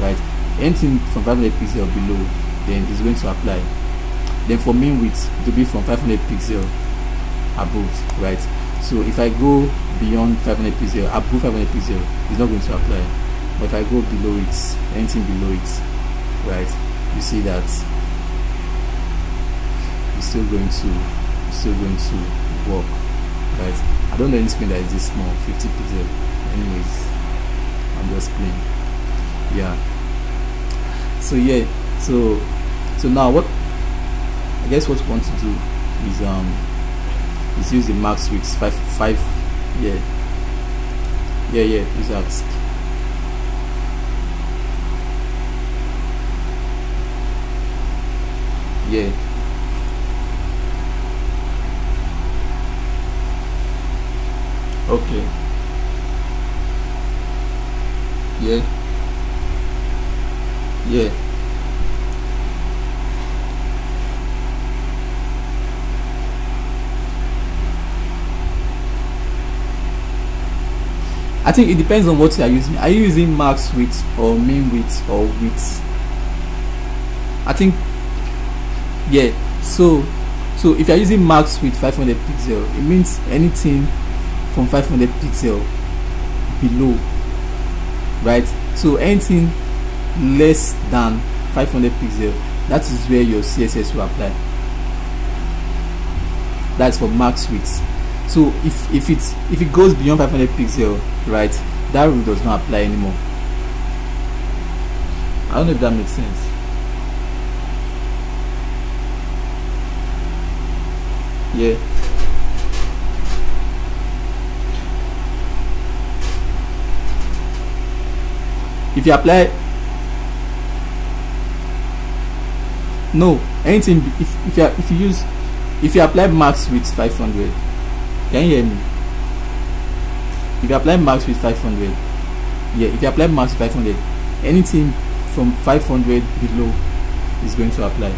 Speaker 1: right? Anything from 500 pixel below then is going to apply then for min width to be from 500 pixel above right? So if i go beyond 500 pixel above 500 pixel it's not going to apply. But if i go below it anything below it right you see that it's still going to it's still going to work right? I don't know any screen that is this small 50 pixel. Anyways i'm just playing. Yeah. So yeah. So so now what i guess what we want to do is um is use the max width five five yeah. Yeah yeah please ask yeah. Okay. Yeah. Yeah think it depends on what you are using. Are you using max width or min width or width? I think yeah. So so if you are using max width 500 pixel, it means anything from 500 pixel below, right? So anything less than 500 pixel, that is where your CSS will apply. That's for max width so if if it if it goes beyond 500 pixel right. That rule does not apply anymore. I don't know if that makes sense. Yeah. If you apply no anything if if you if you use if you apply max width 500 can you hear me if you apply max width 500 yeah if you apply max 500 anything from 500 below is going to apply.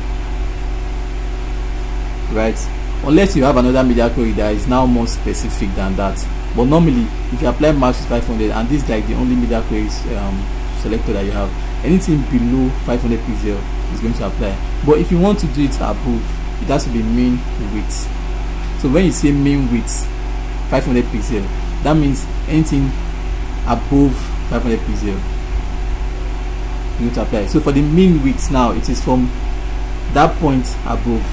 Speaker 1: Right? Unless you have another media query that is now more specific than that. But normally if you apply max width 500 and this is like the only media queries um, selector that you have anything below 500 pixel is going to apply. But if you want to do it above it has to be min width. So when you say min width 500 pixel that means anything above 500 pixel you need to apply. So for the mean width now it is from that point above.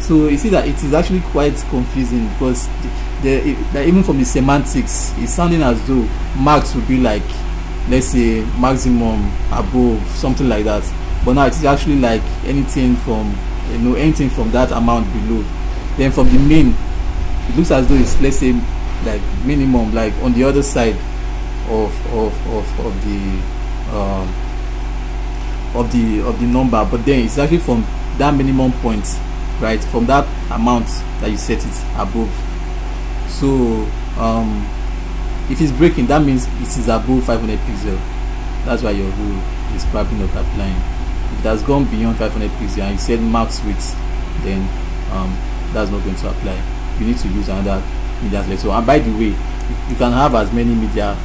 Speaker 1: So you see that it is actually quite confusing because the, the, the even from the semantics it's sounding as though max would be like let's say maximum above something like that. But now it is actually like anything from you know anything from that amount below. Then from the min it looks as though it's let's say like minimum like on the other side of of of, of the um, of the of the number. But then it's actually from that minimum point right from that amount that you set it above. So um if it's breaking that means it is above 500 pixel. That's why your rule is probably not applying if it has gone beyond 500 pixel and you said max width then um that's not going to apply. You need to use another media selector and by the way you can have as many media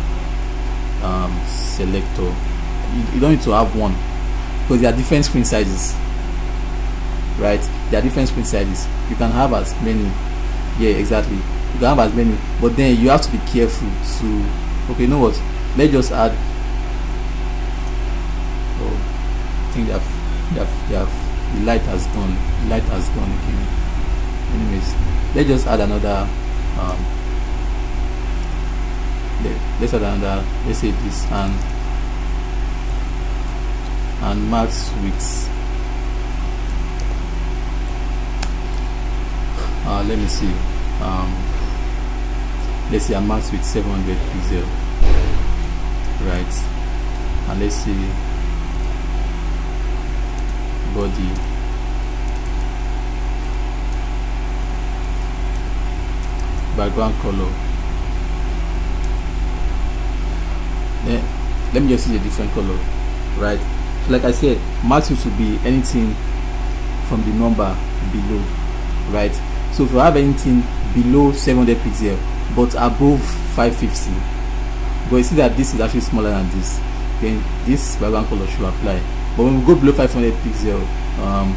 Speaker 1: um, selector. You, you don't need to have one. Because there are different screen sizes. Right? There are different screen sizes. You can have as many. Yeah exactly. You can have as many. But then you have to be careful to okay you know what? Let's just add oh I think they have, they have, they have the light has gone. The light has gone again. Anyways let's just add another um, let's add another let's say this and and max width uh, let me see um, let's say I max width 700 pixel right? And let's see body background color then let me just see a different color right? So like I said max width will be anything from the number below right? So if you have anything below 700 pixel but above 550 but you see that this is actually smaller than this then this background color should apply. But when we go below 500 pixel um,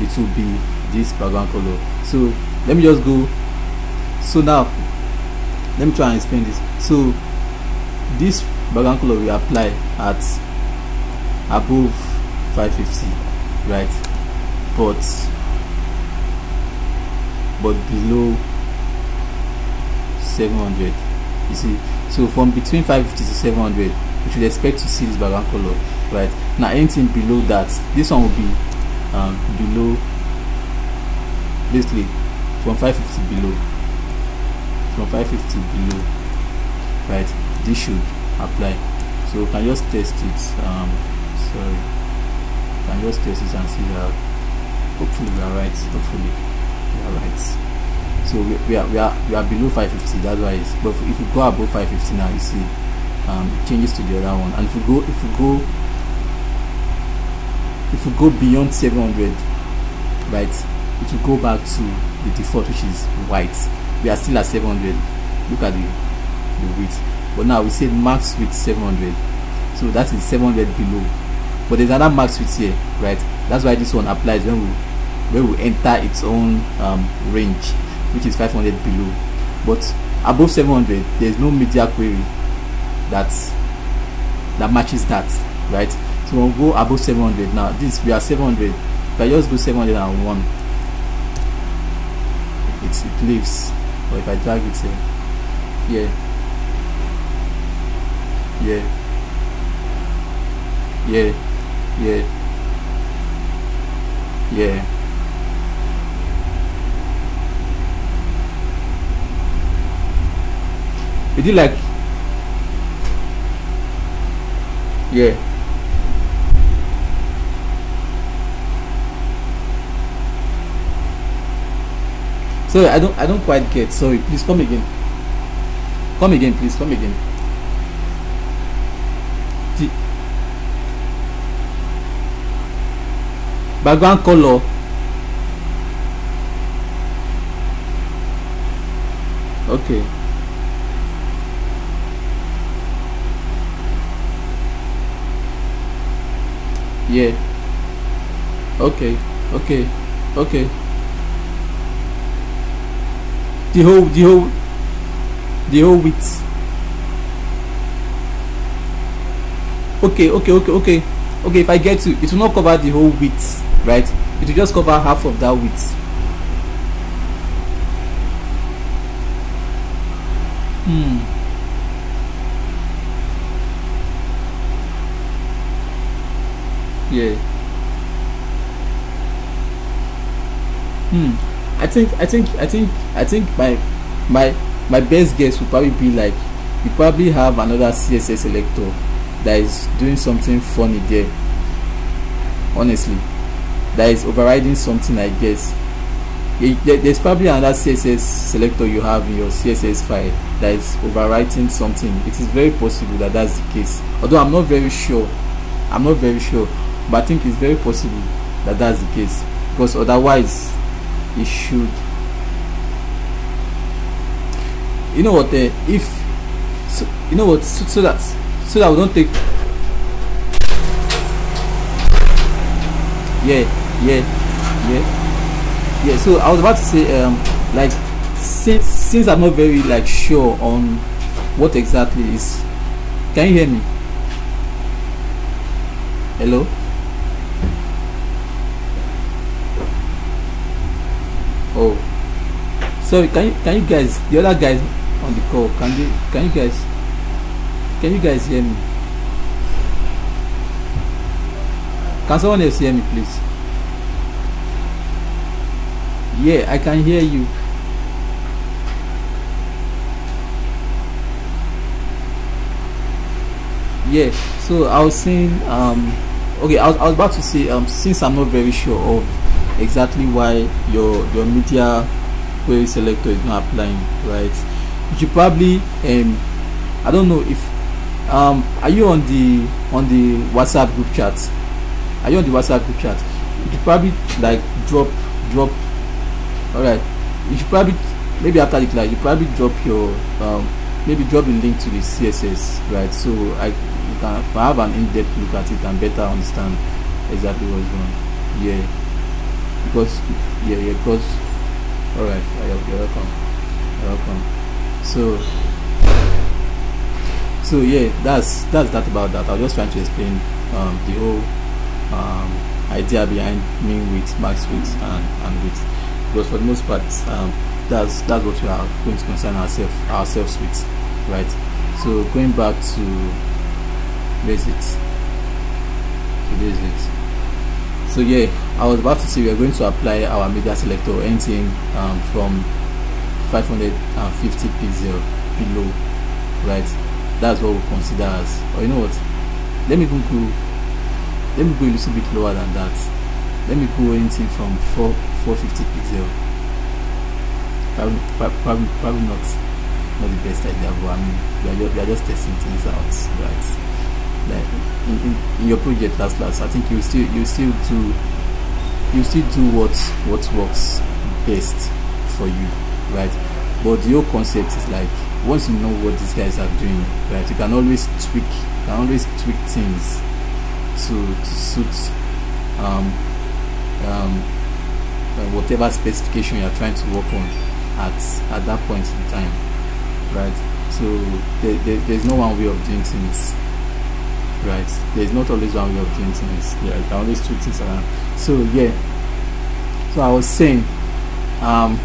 Speaker 1: it will be this background color so let me just go so now let me try and explain this. So this background color we apply at above 550 right? But but below 700 you see? So from between 550 to 700 you should expect to see this background color right? Now anything below that this one will be um, below basically from 550 below from 550 below right? This should apply. So you can just test it um sorry. You can just test it and see that hopefully we are right. Hopefully we are right. So we, we are we are we are below 550 that's why it's but if you go above 550 now you see um it changes to the other one. And if you go if you go if you go beyond 700 right it will go back to the default which is white we are still at 700 look at the the width. But now we say max width 700 so that is 700 below. But there's another max width here right? That's why this one applies when we when we enter its own um, range which is 500 below. But above 700 there's no media query that that matches that right? So we'll go above 700 now this we are 700 if i just go 701 it, it leaves or if i drag it here yeah. Yeah. Yeah. Yeah. Yeah. Is it like yeah sorry i don't i don't quite get sorry please come again. Come again please come again. The background color. Okay. Yeah. Okay okay okay the whole the whole the whole width. Okay okay okay okay. Okay if i get you it will not cover the whole width right? It will just cover half of that width. Hmm. Yeah think i think i think i think my my my best guess would probably be like you probably have another css selector that is doing something funny there. Honestly. That is overriding something i guess. There's probably another css selector you have in your css file that is overwriting something. It is very possible that that's the case. Although i'm not very sure. I'm not very sure. But I think it's very possible that that's the case. Because otherwise it should. You know what uh, if so, you know what so, so that so that we don't take yeah yeah yeah yeah so I was about to say um like since since I'm not very like sure on what exactly is can you hear me? Hello sorry can you can you guys the other guys on the call can you can you guys can you guys hear me? Can someone else hear me please? Yeah i can hear you. Yeah so i was saying um okay I was, I was about to say um since i'm not very sure of exactly why your your media query selector is not applying right? You should probably um i don't know if um are you on the on the whatsapp group chat? Are you on the whatsapp group chat? You should probably like drop drop all right you should probably maybe after the class you probably drop your um maybe drop the link to the css right? So i you can have an in-depth look at it and better understand exactly what's going on. Yeah. Because yeah yeah because all right you're, welcome you're welcome so so yeah that's that's that about that. I was just trying to explain um, the whole um, idea behind me with max width and and width because for the most part um, that's that's what we are going to concern ourselves ourselves with right? So going back to basic to basic so yeah i was about to say we are going to apply our media selector anything um, from 550 pixel below right? That's what we consider as or you know what? Let me go let me go a little bit lower than that. Let me go anything from 4 450 pixel probably, probably, probably not not the best idea but i mean we are, just, we are just testing things out right? Like in, in, in, your project last last i think you still you still do you still do what what works best for you right? But the whole concept is like once you know what these guys are doing right you can always tweak you can always tweak things to to suit um, um, uh, whatever specification you're trying to work on at at that point in time right? So there, there, there's no one way of doing things right? There's not always one way of doing things. Yeah can always tweak things around. So yeah. So i was saying um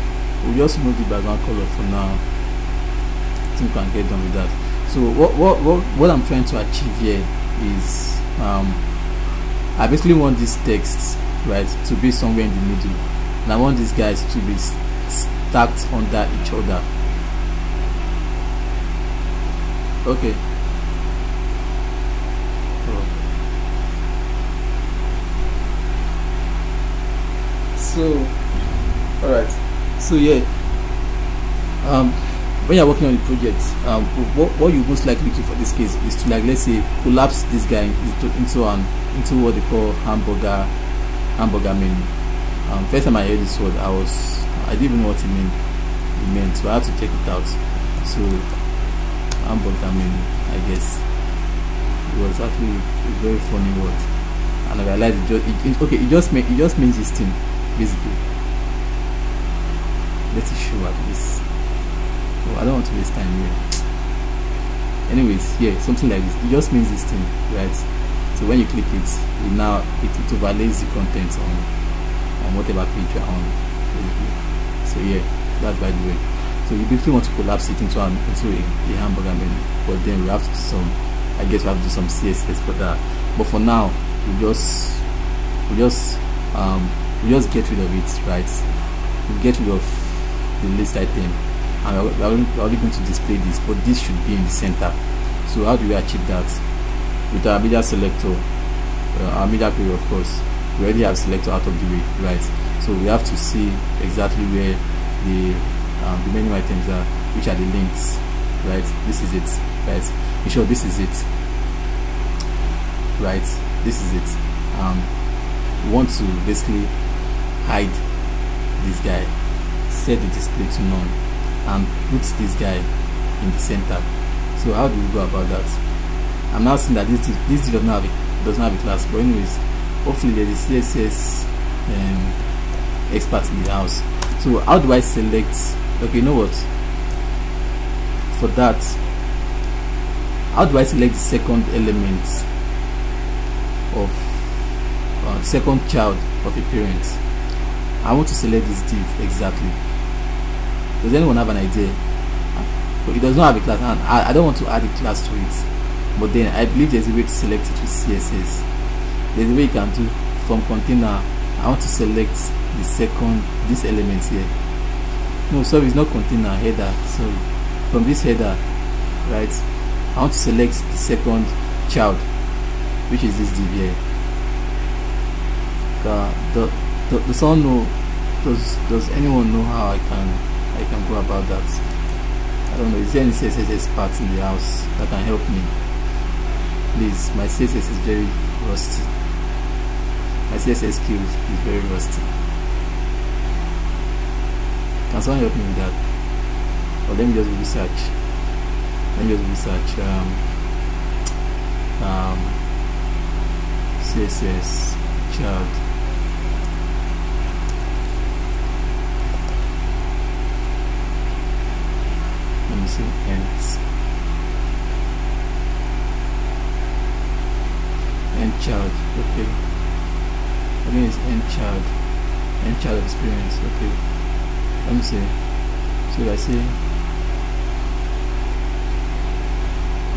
Speaker 1: we just move the background color for now. I think we can get done with that. So what what what, what i'm trying to achieve here is um i basically want this text right to be somewhere in the middle. And i want these guys to be stacked under each other. Okay so all right so yeah. Um when you're working on the project um what, what you most likely do for this case is to like let's say collapse this guy into, into an into what they call hamburger hamburger menu. Um first time i heard this word i was i didn't even know what it meant it meant so i had to check it out. So hamburger menu i guess. It was actually a very funny word. And i realized it just it, it, okay it just mean it just means this thing let's show at least. Oh, I don't want to waste time here. Anyways yeah something like this. It just means this thing right? So when you click it it now it, it overlays the content on on whatever page you're on so yeah that's by the way. So you basically want to collapse it into an into a, a hamburger menu but then we have to do some I guess we have to do some CSS for that. But for now we just we just um we just get rid of it right? We get rid of the list item. And we're only, we're only going to display this but this should be in the center. So how do we achieve that? With our media selector uh, our media query of course we already have selector out of the way right? So we have to see exactly where the um, the menu items are which are the links right? This is it right? Be sure this is it right? This is it. Um, we want to basically hide this guy set the display to none and put this guy in the center. So how do we go about that? I'm now seeing that this this does not have a, does not have a class but anyways hopefully there is css um, expert in the house. So how do i select? Okay you know what? For that how do i select the second element of uh, second child of a parent I want to select this div exactly. Does anyone have an idea? But it does not have a class. And I, I don't want to add a class to it. but then I believe there's a way to select it with CSS there's a way you can do from container. I want to select the second this element here. No sorry it's not container header. Sorry. From this header right I want to select the second child which is this div here. Uh, the, does someone know does does anyone know how I can I can go about that? I don't know. Is there any CSS parts in the house that can help me? Please my CSS is very rusty. My CSS skills is very rusty. Can someone help me with that? Or let me just research. Let me just research um, um, CSS child let ends nth-child okay? Again it's nth-child end child experience okay? Let me see. So I say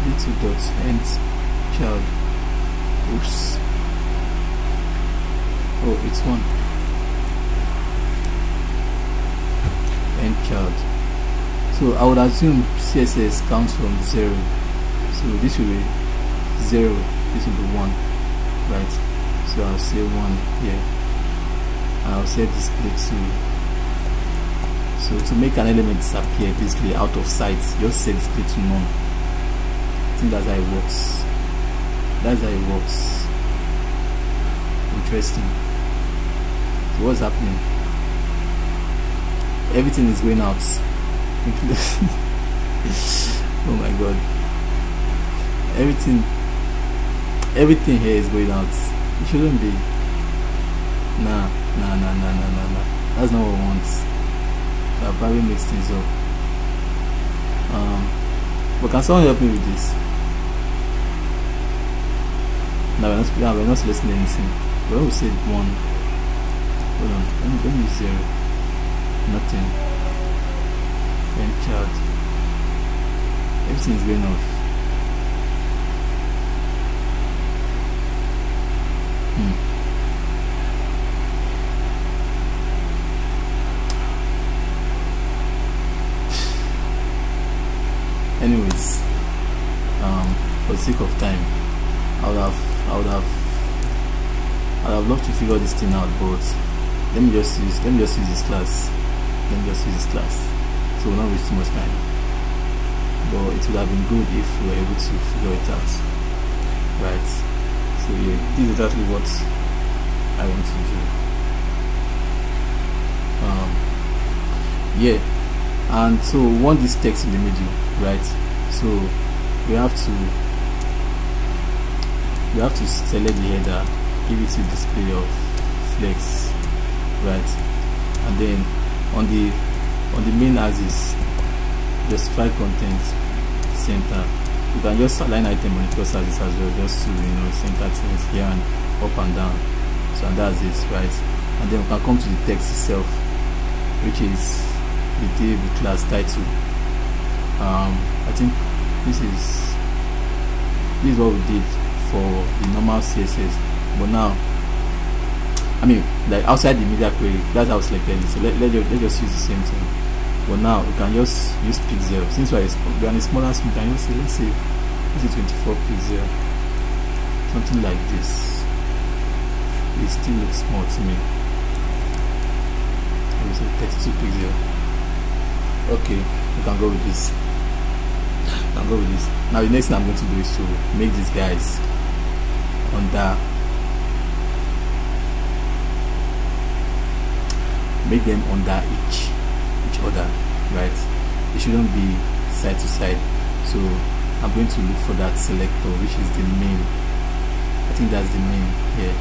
Speaker 1: little dots end child oops. Oh it's one. End child so I would assume CSS counts from zero. So this will be zero. This will be one right? So I'll say one here. And I'll set display to so to make an element disappear basically out of sight just set display to none. I think that's how it works. That's how it works. Interesting. So what's happening? Everything is going out oh my god. Everything everything here is going out. It shouldn't be. Nah nah nah nah nah nah nah. That's not what I want. I'll probably mix things up. Um but can someone help me with this? No we're not, yeah, we're not listening anything. But when we say one. Hold on let me, let me zero. Nothing then child everything is going off. Hmm. anyways um, for the sake of time I would have I would have I would have loved to figure this thing out but let me just use let me just use this class. Let me just use this class so we'll not waste too much time. But it would have been good if we were able to figure it out. Right? So yeah this is exactly what I want to do. Um, yeah. And so we want this text in the middle right? So we have to we have to select the header give it to display of flex right? And then on the on the main axis justify content center. You can just align item on the cross axis as well just to you know center things here and up and down. So and that's it right? And then we can come to the text itself which is the div class title. Um, I think this is this is what we did for the normal CSS but now I mean like outside the media query that's how I selected it so let, let, let's just use the same thing. But now we can just use pixel. Since we're, we're on a smaller screen can you say let's say this is 24 pixel. Something like this. It still looks small to me. Let me say 32 pixel. Okay we can go with this. We can go with this. Now the next thing i'm going to do is to make these guys under make them under each each other right? It shouldn't be side to side. So i'm going to look for that selector which is the main. I think that's the main here.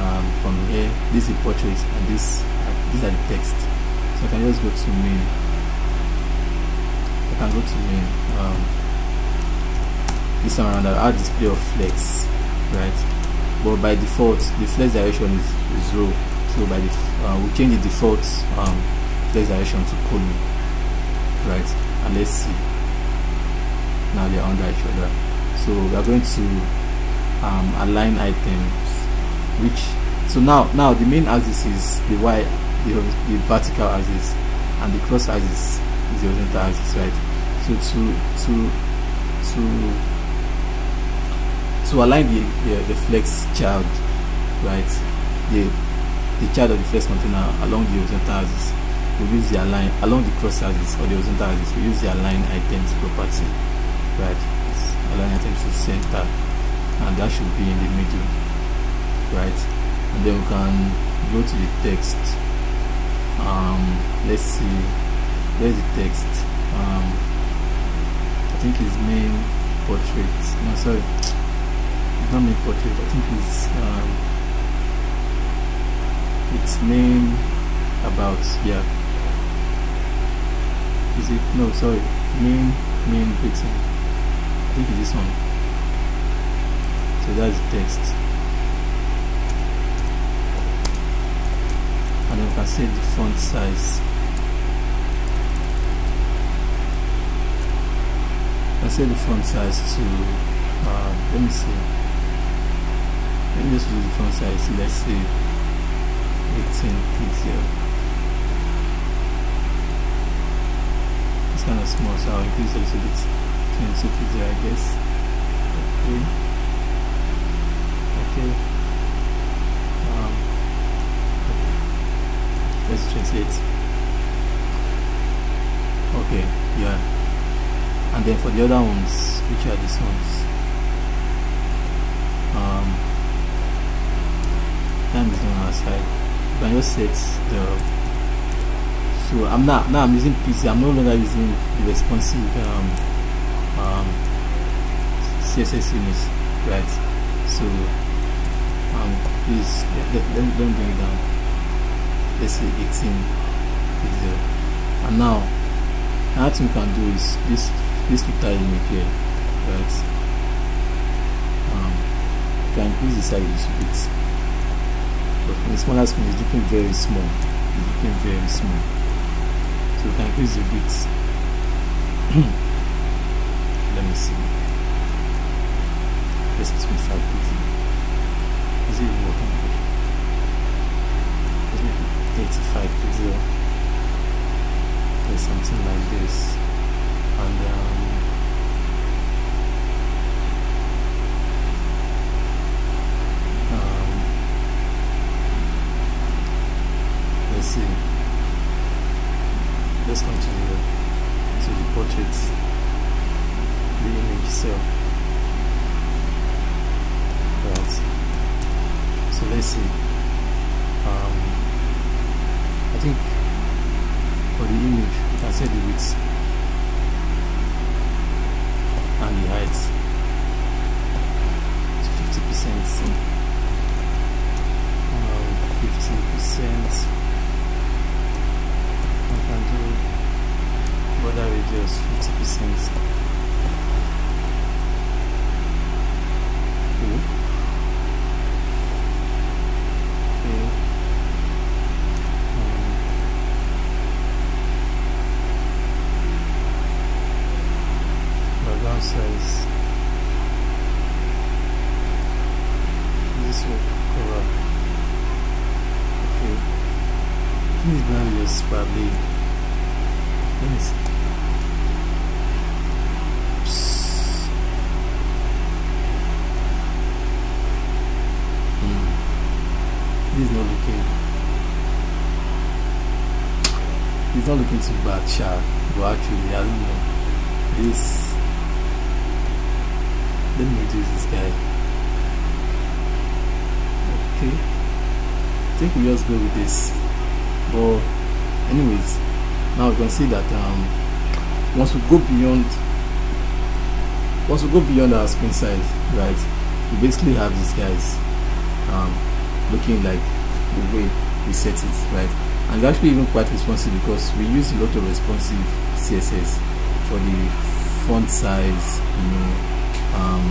Speaker 1: Um, from here this is portrait and this these are the text. So I can just go to main. I can go to main. Um, this time around I'll add display of flex right? But by default the flex direction is, is row so by the uh, we'll change the default um, direction to column right? And let's see. Now they're under each other. So we are going to um, align items which so now now the main axis is the y the, the vertical axis and the cross axis is the horizontal axis right? So to to to to align the, the, the flex child right? The the child of the first container along the horizontal axis we use the align along the cross axis or the horizontal axis we use the align items property right? It's align items to center and that should be in the middle right? And then we can go to the text. Um let's see where's the text? Um i think it's main portrait no sorry not main portrait i think it's um it's main about yeah. Is it no sorry. Main main written i think it's this one. So that's text. And then we can set the font size. I set the font size to uh, let me see. Let me just use the font size let's see 18 pixel it's kind of small so I'll increase a bit 22 pixel I guess. Okay. Okay. Um, let's 28 okay yeah. And then for the other ones which are these ones? Um time is on our side just set the so I'm not now I'm using PC I'm no longer using the responsive um, um, CSS units right? So um please let, let, let, me bring it down. Let's say 18 pixel. And now another thing we can do is this this tile image here right? Um, can increase the size a little bit the smaller screen it's looking very small. It's looking very small. So you can increase a bit let me see. Let's 25 pixel is it even working? Let's make it 35 pixel something like this. And um, let's see let's come to the to the portrait the image itself right so let's see um, I think for the image we can set the width and the height to 50% um, 50% I can do border radius 50% cool says this will cover okay this value is probably let me see hmm. this is not looking it's not looking too bad sharp but actually I don't know. This let me reduce this guy. Okay. I think we just go with this. But anyways now we can see that um, once we go beyond once we go beyond our screen size right we basically have these guys um, looking like the way we set it right and actually even quite responsive because we use a lot of responsive css for the font size you know um,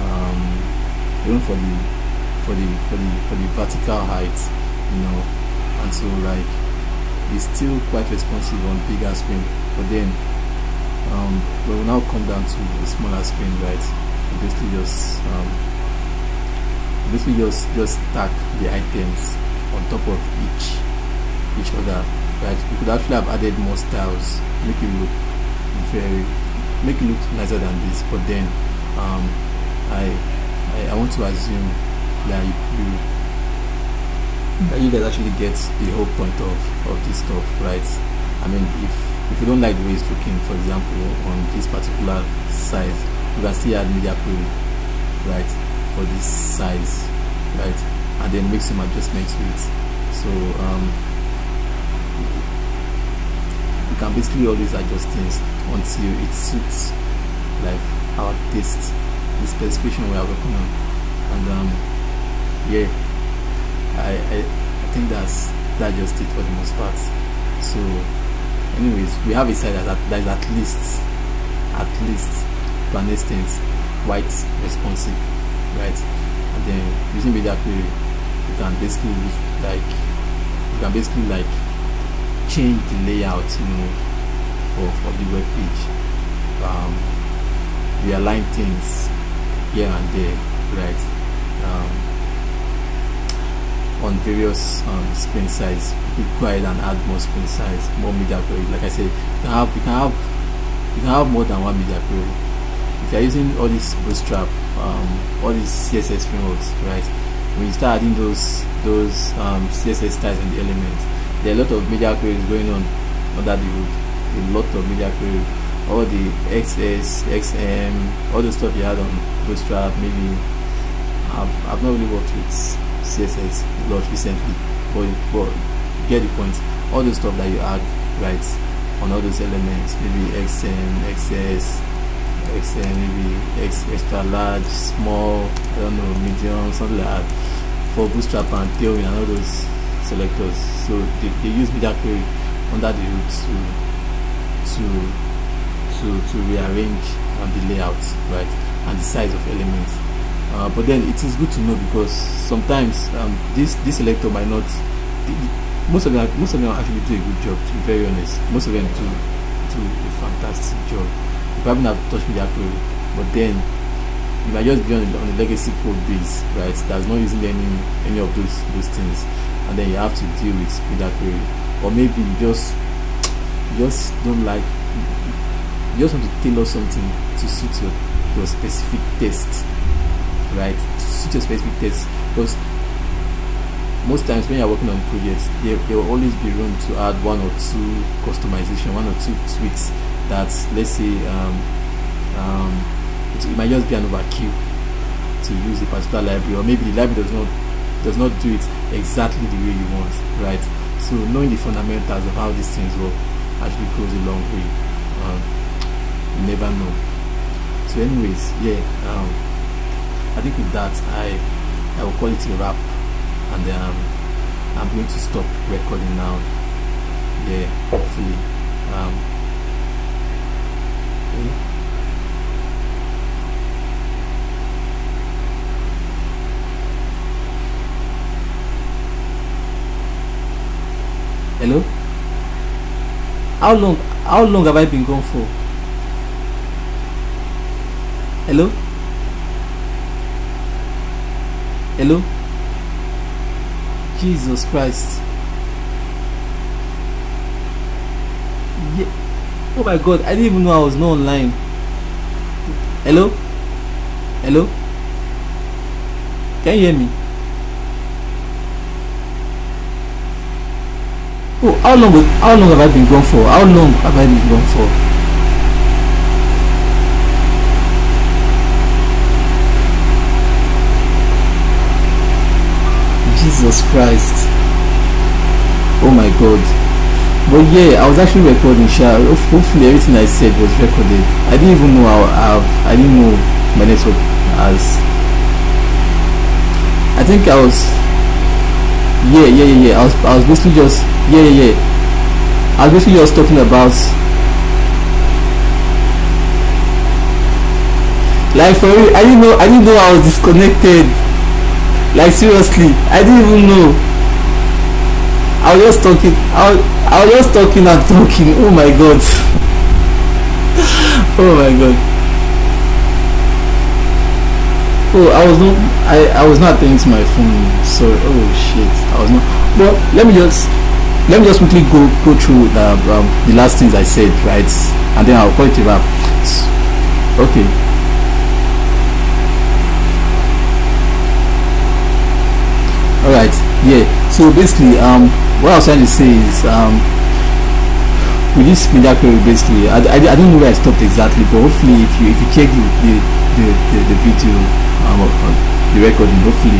Speaker 1: um, even for the for the for the for the vertical height you know. And so like it's still quite responsive on bigger screen. But then um, we will now come down to the smaller screen right? Basically just um, basically just just stack the items on top of each each other right? We could actually have added more styles make it look very make it look nicer than this but then um, I, I, I want to assume that you, that you guys actually get the whole point of, of this stuff right? I mean if if you don't like the way it's looking for example on this particular size you can still add media query right for this size right and then make some adjustments to it so um, you can basically always adjust things until it suits like our taste the specification we are working on. And um, yeah I, I, I think that's that's just it for the most part. So anyways we have a site that, that is at least at least an extent white responsive right? And then using media query you can basically like you can basically like change the layout you know of, of the web page. Um, realign things here and there right? Um, on various um, screen size you go ahead and add more screen size more media query. Like I said you can have you can have you can have more than one media query. If you're using all this bootstrap um, all these CSS frameworks right when you start adding those those um, CSS styles and the elements there are a lot of media queries going on under the hood a lot of media queries. all the XS, XM, all the stuff you had on Bootstrap, maybe I've, I've not really worked with CSS a lot recently, but, but get the point. All the stuff that you add right on all those elements, maybe XM, XS, XM, maybe X, extra large, small, I don't know, medium, something like that. For Bootstrap and Tailwind and all those selectors. So they, they use media query under the hood to to to to rearrange um, the layout right and the size of elements. Uh, but then it is good to know because sometimes um, this this selector might not most of them most of them actually do a good job to be very honest. Most of them do do a fantastic job probably have touched media query but then you might just be on the, on the legacy code base right that's not using any any of those those things and then you have to deal with media query. Or maybe you just just don't like you just want to tailor something to suit your, your specific taste right to suit your specific taste. Because most times when you're working on projects there, there will always be room to add one or two customization one or two tweaks that let's say um, um, it, it might just be an overkill to use a particular library or maybe the library does not does not do it exactly the way you want right so knowing the fundamentals of how these things work actually goes a long way. Um, you never know. So, anyways, yeah. Um, I think with that, I I will call it a wrap, and um, I'm going to stop recording now. Yeah, hopefully. Um. Hello? How long how long have I been gone for? Hello? Hello? Jesus Christ. Oh my god, I didn't even know I was not online. Hello? Hello? Can you hear me? Oh, how long how long have I been gone for? How long have I been gone for? Jesus Christ. Oh my god. But yeah, I was actually recording Sha. Hopefully everything I said was recorded. I didn't even know I, I didn't know my network as I think I was yeah yeah yeah yeah I was I was basically just yeah yeah yeah I was basically just talking about like for real I didn't know I didn't know I was disconnected like seriously I didn't even know I was just talking I was, I was just talking and talking oh my god oh my god. Oh, I was not. I I was not attending to my phone. So oh shit, I was not. Well, let me just let me just quickly go go through the um, the last things I said, right? And then I'll call it a wrap. Okay. All right. Yeah. So basically, um, what I was trying to say is um with this media query basically. I, I, I, don't know where I stopped exactly but hopefully if you if you check the the, the, the, the video um, the recording hopefully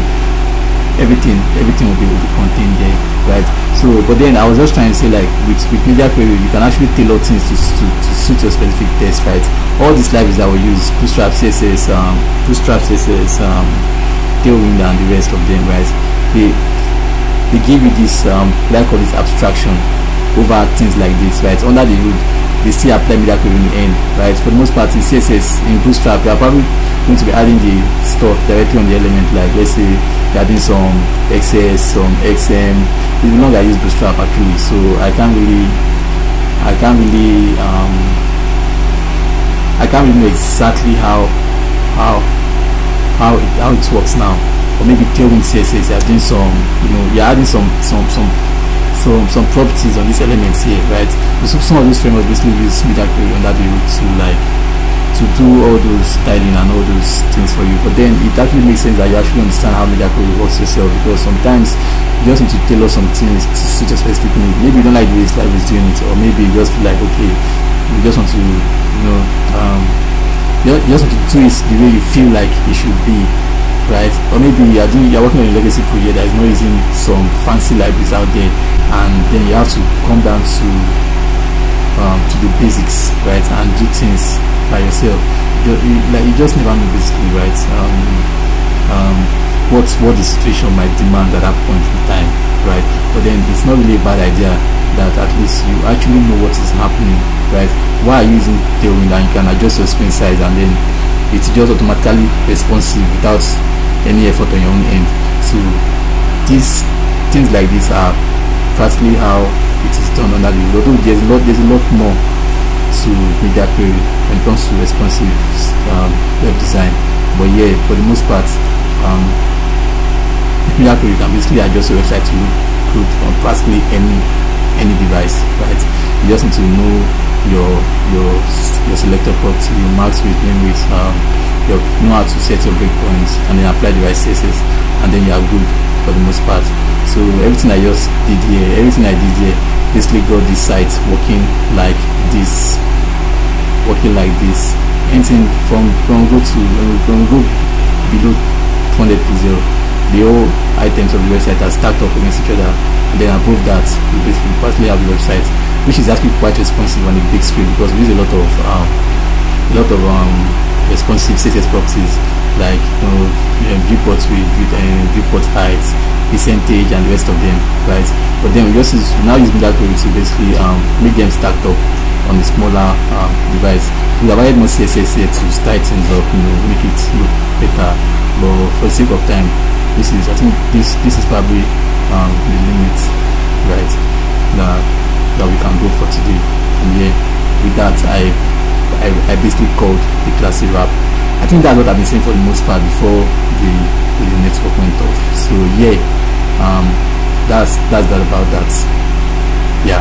Speaker 1: everything everything will be, will be contained there right? So but then I was just trying to say like with, with media query you can actually tailor things to, to, to suit your specific test right? All these libraries that we use bootstrap css um bootstrap css um tailwind and the rest of them right? They they give you this um like all this abstraction over things like this, right? Under the hood, they still apply query in the end, right? For the most part, in CSS, in Bootstrap, you are probably going to be adding the stuff directly on the element, like let's say you're adding some XS, some XM. It's no longer use Bootstrap actually, so I can't really, I can't really, um, I can't really know exactly how, how, how it, how it works now. Or maybe Tailwind CSS, you're doing some, you know, you're adding some, some, some some some properties on these elements here, right? So some of those frameworks basically use media query under the hood to like to do all those styling and all those things for you. But then it actually makes sense that you actually understand how media query works yourself because sometimes you just need to tailor some things to suit your specific need. Maybe you don't like the way Slack is doing it, or maybe you just feel like okay, you just want to you know um, you just want to do it the way you feel like it should be right? Or maybe you are doing you are working on a legacy project that is not using some fancy libraries out there and then you have to come down to um, to the basics right and do things by yourself. You, you, like you just never know basically right? Um, um, what what the situation might demand at that point in time right? But then it's not really a bad idea that at least you actually know what is happening right? Why are you using tailwind and you can adjust your screen size and then it's just automatically responsive without any effort on your own end. So these things like this are practically how it is done under the although there's a lot there's a lot more to media query when it comes to responsive um, web design. But yeah for the most part um, media query can basically adjust your website to look good on practically any any device right? You just need to know your your your selector property your max width with um, your know how to set your breakpoints and then apply the right CSS and then you are good for the most part. So everything I just did here everything I did here basically got this site working like this working like this. Anything from from go to from go below 200 pixel the whole items of the website are stacked up against each other. And then above that we basically partly have the website which is actually quite responsive on a big screen because we use a lot of um, a lot of um, responsive CSS properties like you know, viewports with uh, viewport heights, percentage, and the rest of them, right? But then we just use, now using that way to basically um, make them stacked up on a smaller um, device. We have added more CSS here to style things up, you know, make it look better. But for the sake of time, this is I think this this is probably um, the limit, right? That that we can go for today. And yeah, with that I I, I basically called the classy wrap. I think that's what I've been saying for the most part before the, the network went off. So yeah, um, that's that's that about that. Yeah.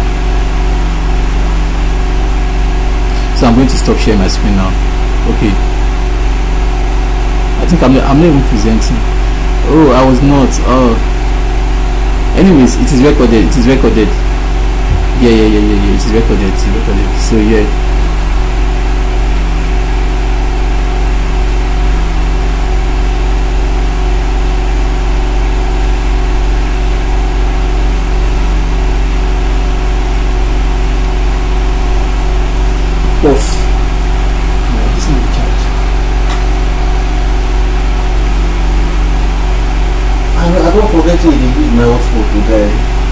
Speaker 1: So I'm going to stop sharing my screen now. Okay. I think I'm I'm not even presenting. Oh, I was not. Oh. Anyways, it is recorded. It is recorded. Yeah, yeah, yeah, yeah, yeah. It is recorded. It is recorded. So yeah. off. No, this is charge.
Speaker 2: I, I don't forget to use my hotspot today.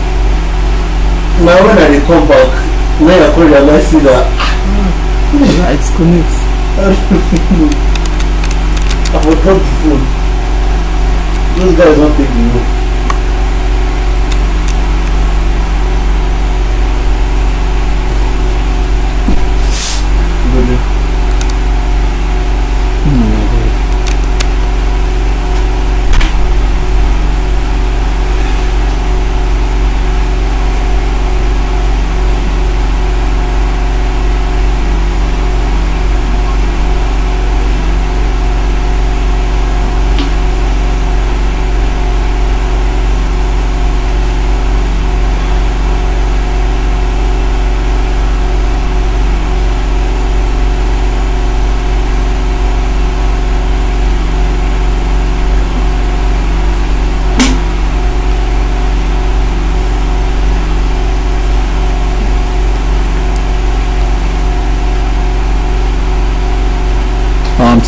Speaker 2: Now when I come back, when I come realize see that
Speaker 1: Yeah, it's connect.
Speaker 2: I forgot the phone. Those guys don't take the road. But the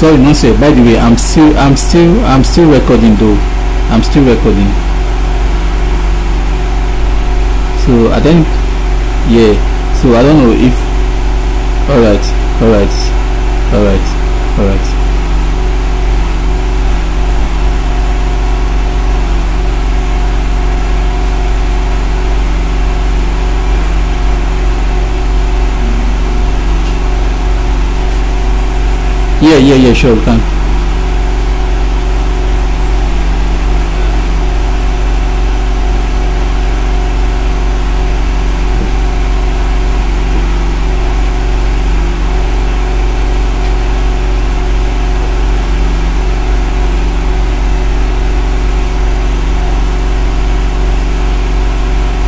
Speaker 1: sorry not sir. By the way i'm still i'm still i'm still recording though. I'm still recording. So i think yeah. So i don't know if all right all right all right all right Yeah, yeah, yeah, sure, can.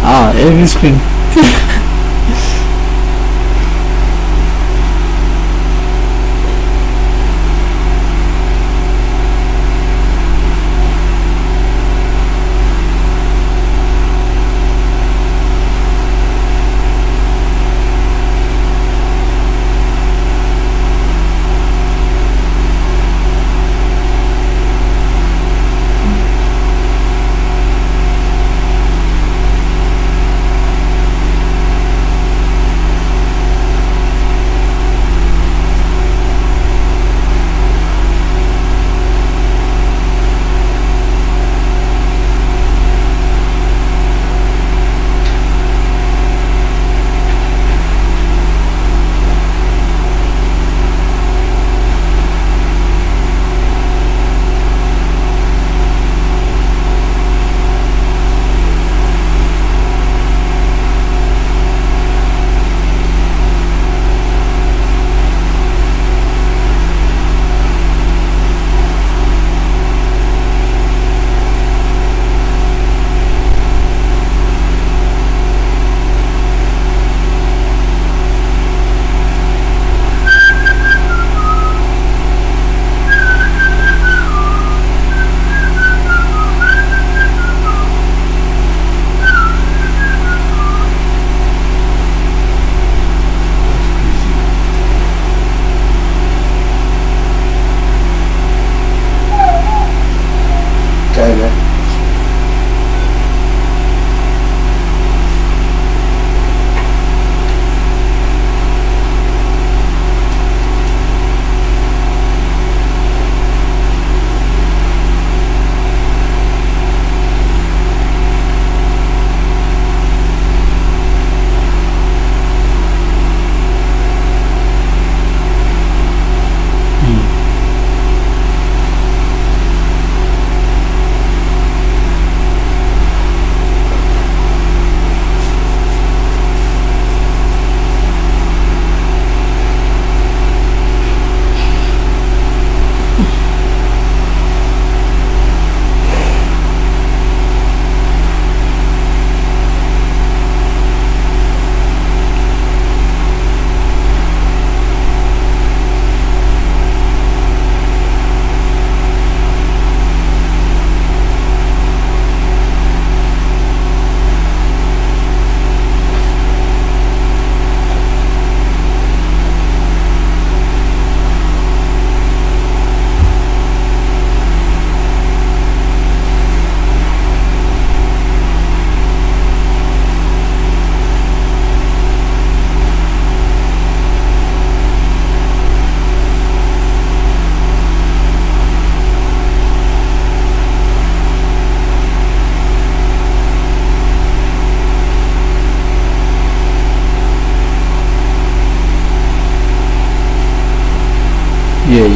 Speaker 1: Ah, every screen.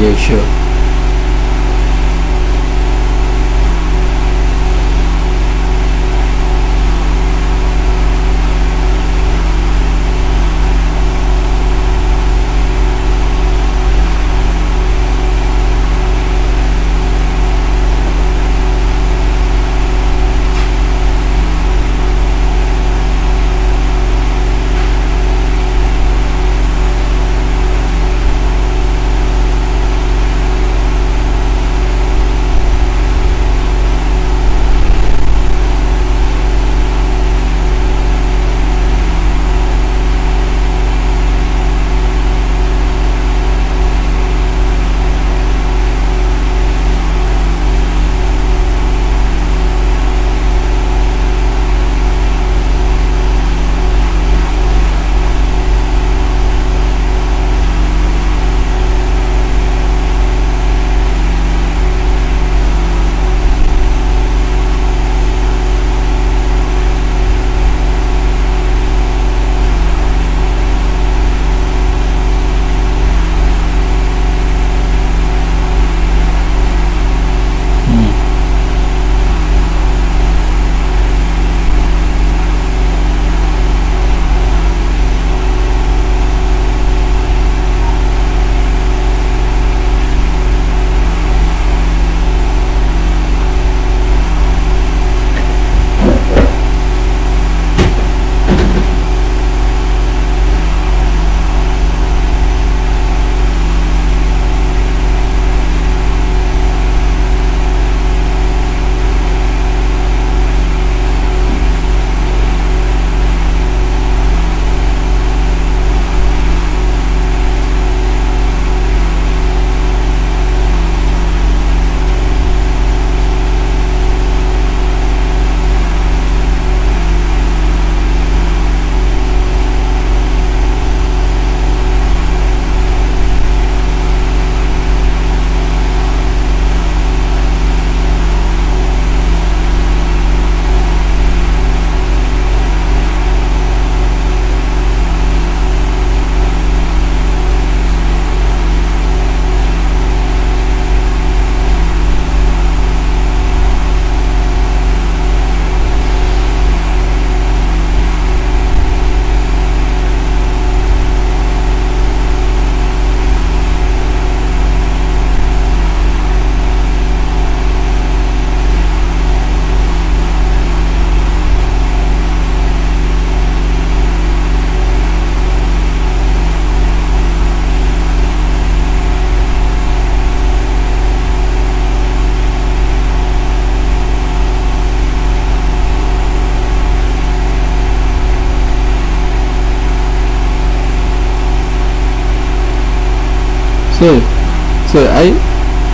Speaker 1: Yeah, So, so I,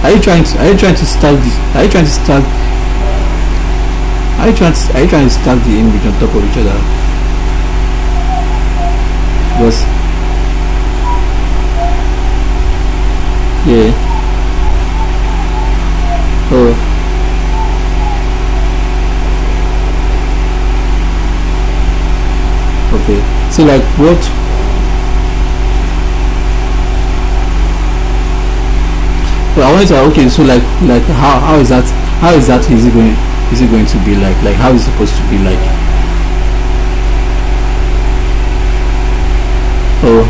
Speaker 1: are you trying to, are you trying to start this, are you trying to start, are you trying to, are you trying to stack the image on top of each other? Because, yeah. Oh. Okay. So like what Well, I wanted to okay. So like, like how how is that? how is that is it going? Is it going to be like? Like how is it supposed to be like? Oh.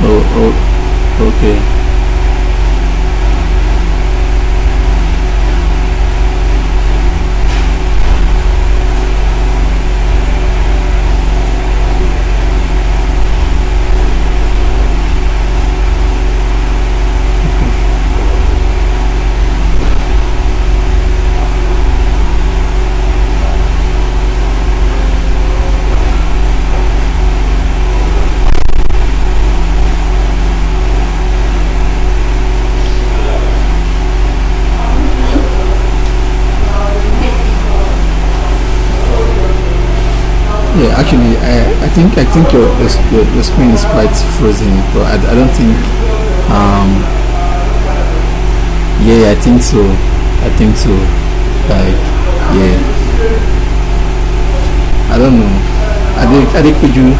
Speaker 1: Oh, oh, okay. Yeah, actually, I, I think I think your, your your screen is quite frozen, but I, I don't think. Um, yeah, I think so. I think so. Like, yeah. I don't know. I think I think could you?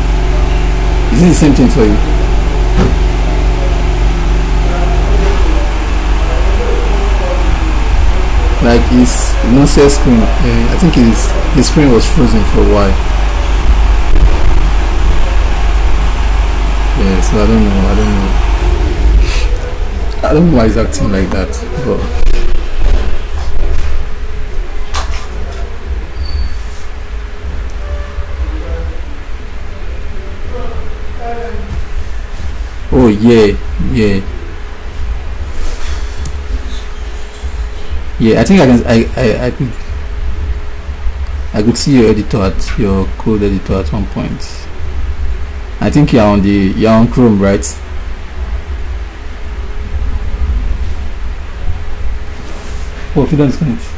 Speaker 1: Is it the same thing for you? Like his no cell screen. Uh, I think his his screen was frozen for a while. Yeah, so I don't know. I don't know. I don't know why he's acting like that, but. Oh yeah, yeah, yeah. I think I can. I I, I could. I could see your editor at your code editor at one point. I think you're on the you're on Chrome, right? Oh, if you don't disconnect.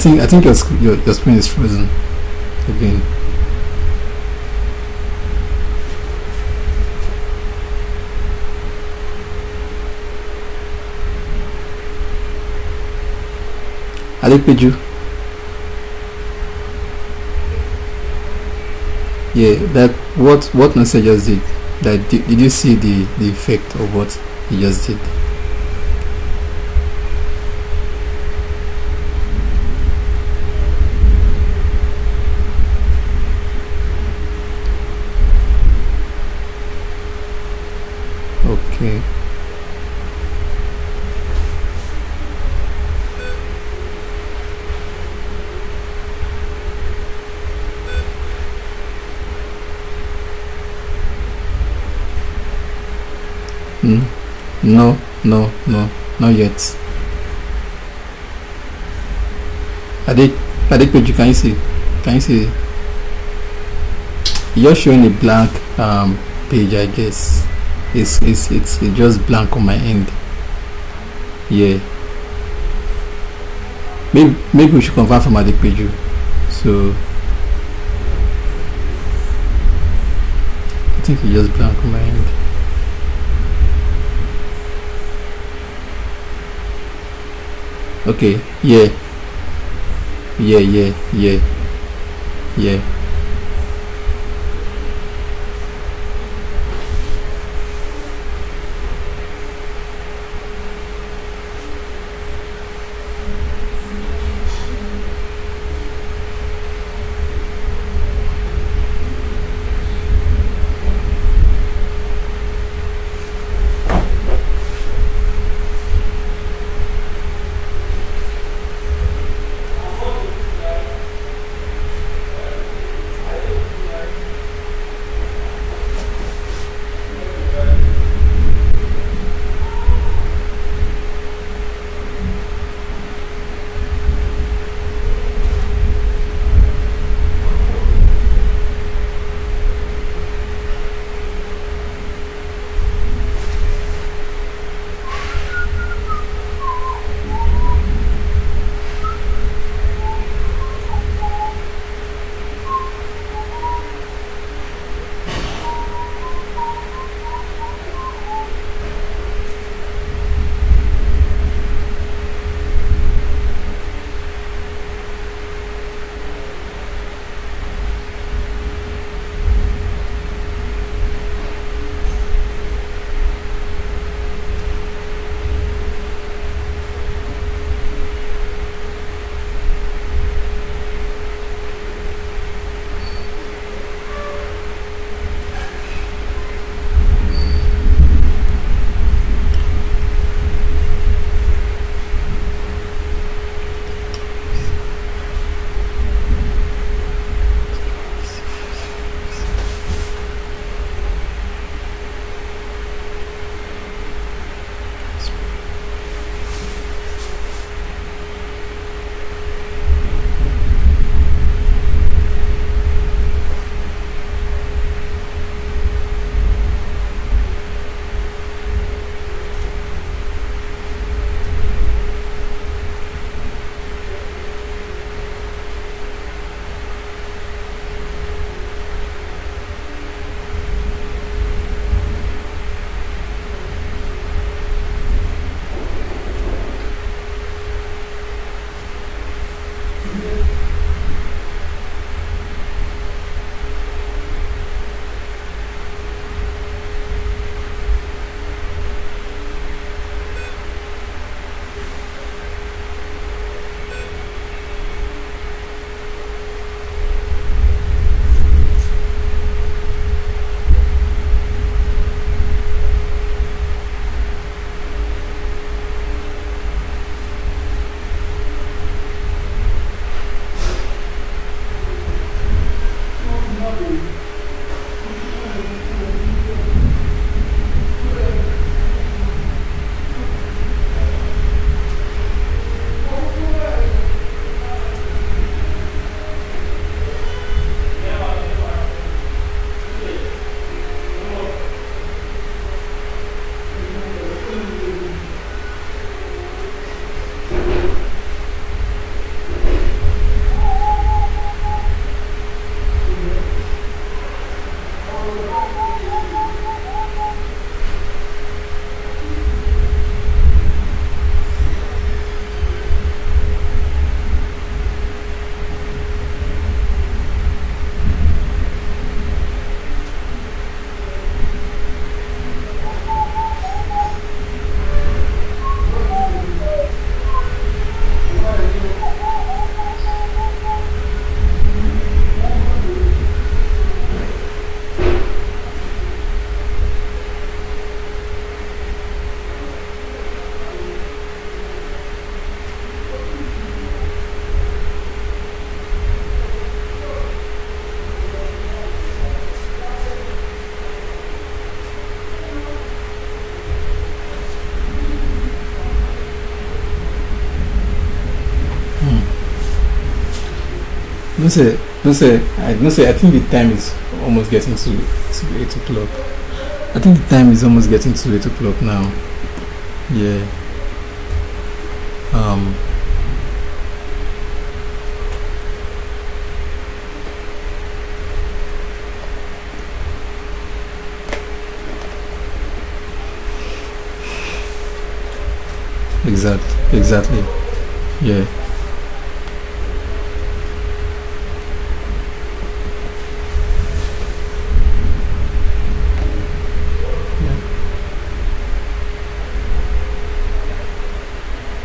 Speaker 1: Think I think your your, your screen is frozen again. Adepeju. Yeah, that what what Nasa just did. That did, did you see the the effect of what he just did? Okay. Mm. No, no, no, not yet. Adik, Adepeju, can you see? Can you see? You're showing a blank um, page, I guess. It's, it's, it's, just blank on my end. Yeah. Maybe, maybe we should confirm from Adepeju. So, I think it's just blank on my end. Okay, yeah. Yeah, yeah, yeah. Yeah. No say, no say, I no say. I think the time is almost getting to to eight o'clock. I think the time is almost getting to eight o'clock now. Yeah. Um. Exact. Exactly. Yeah.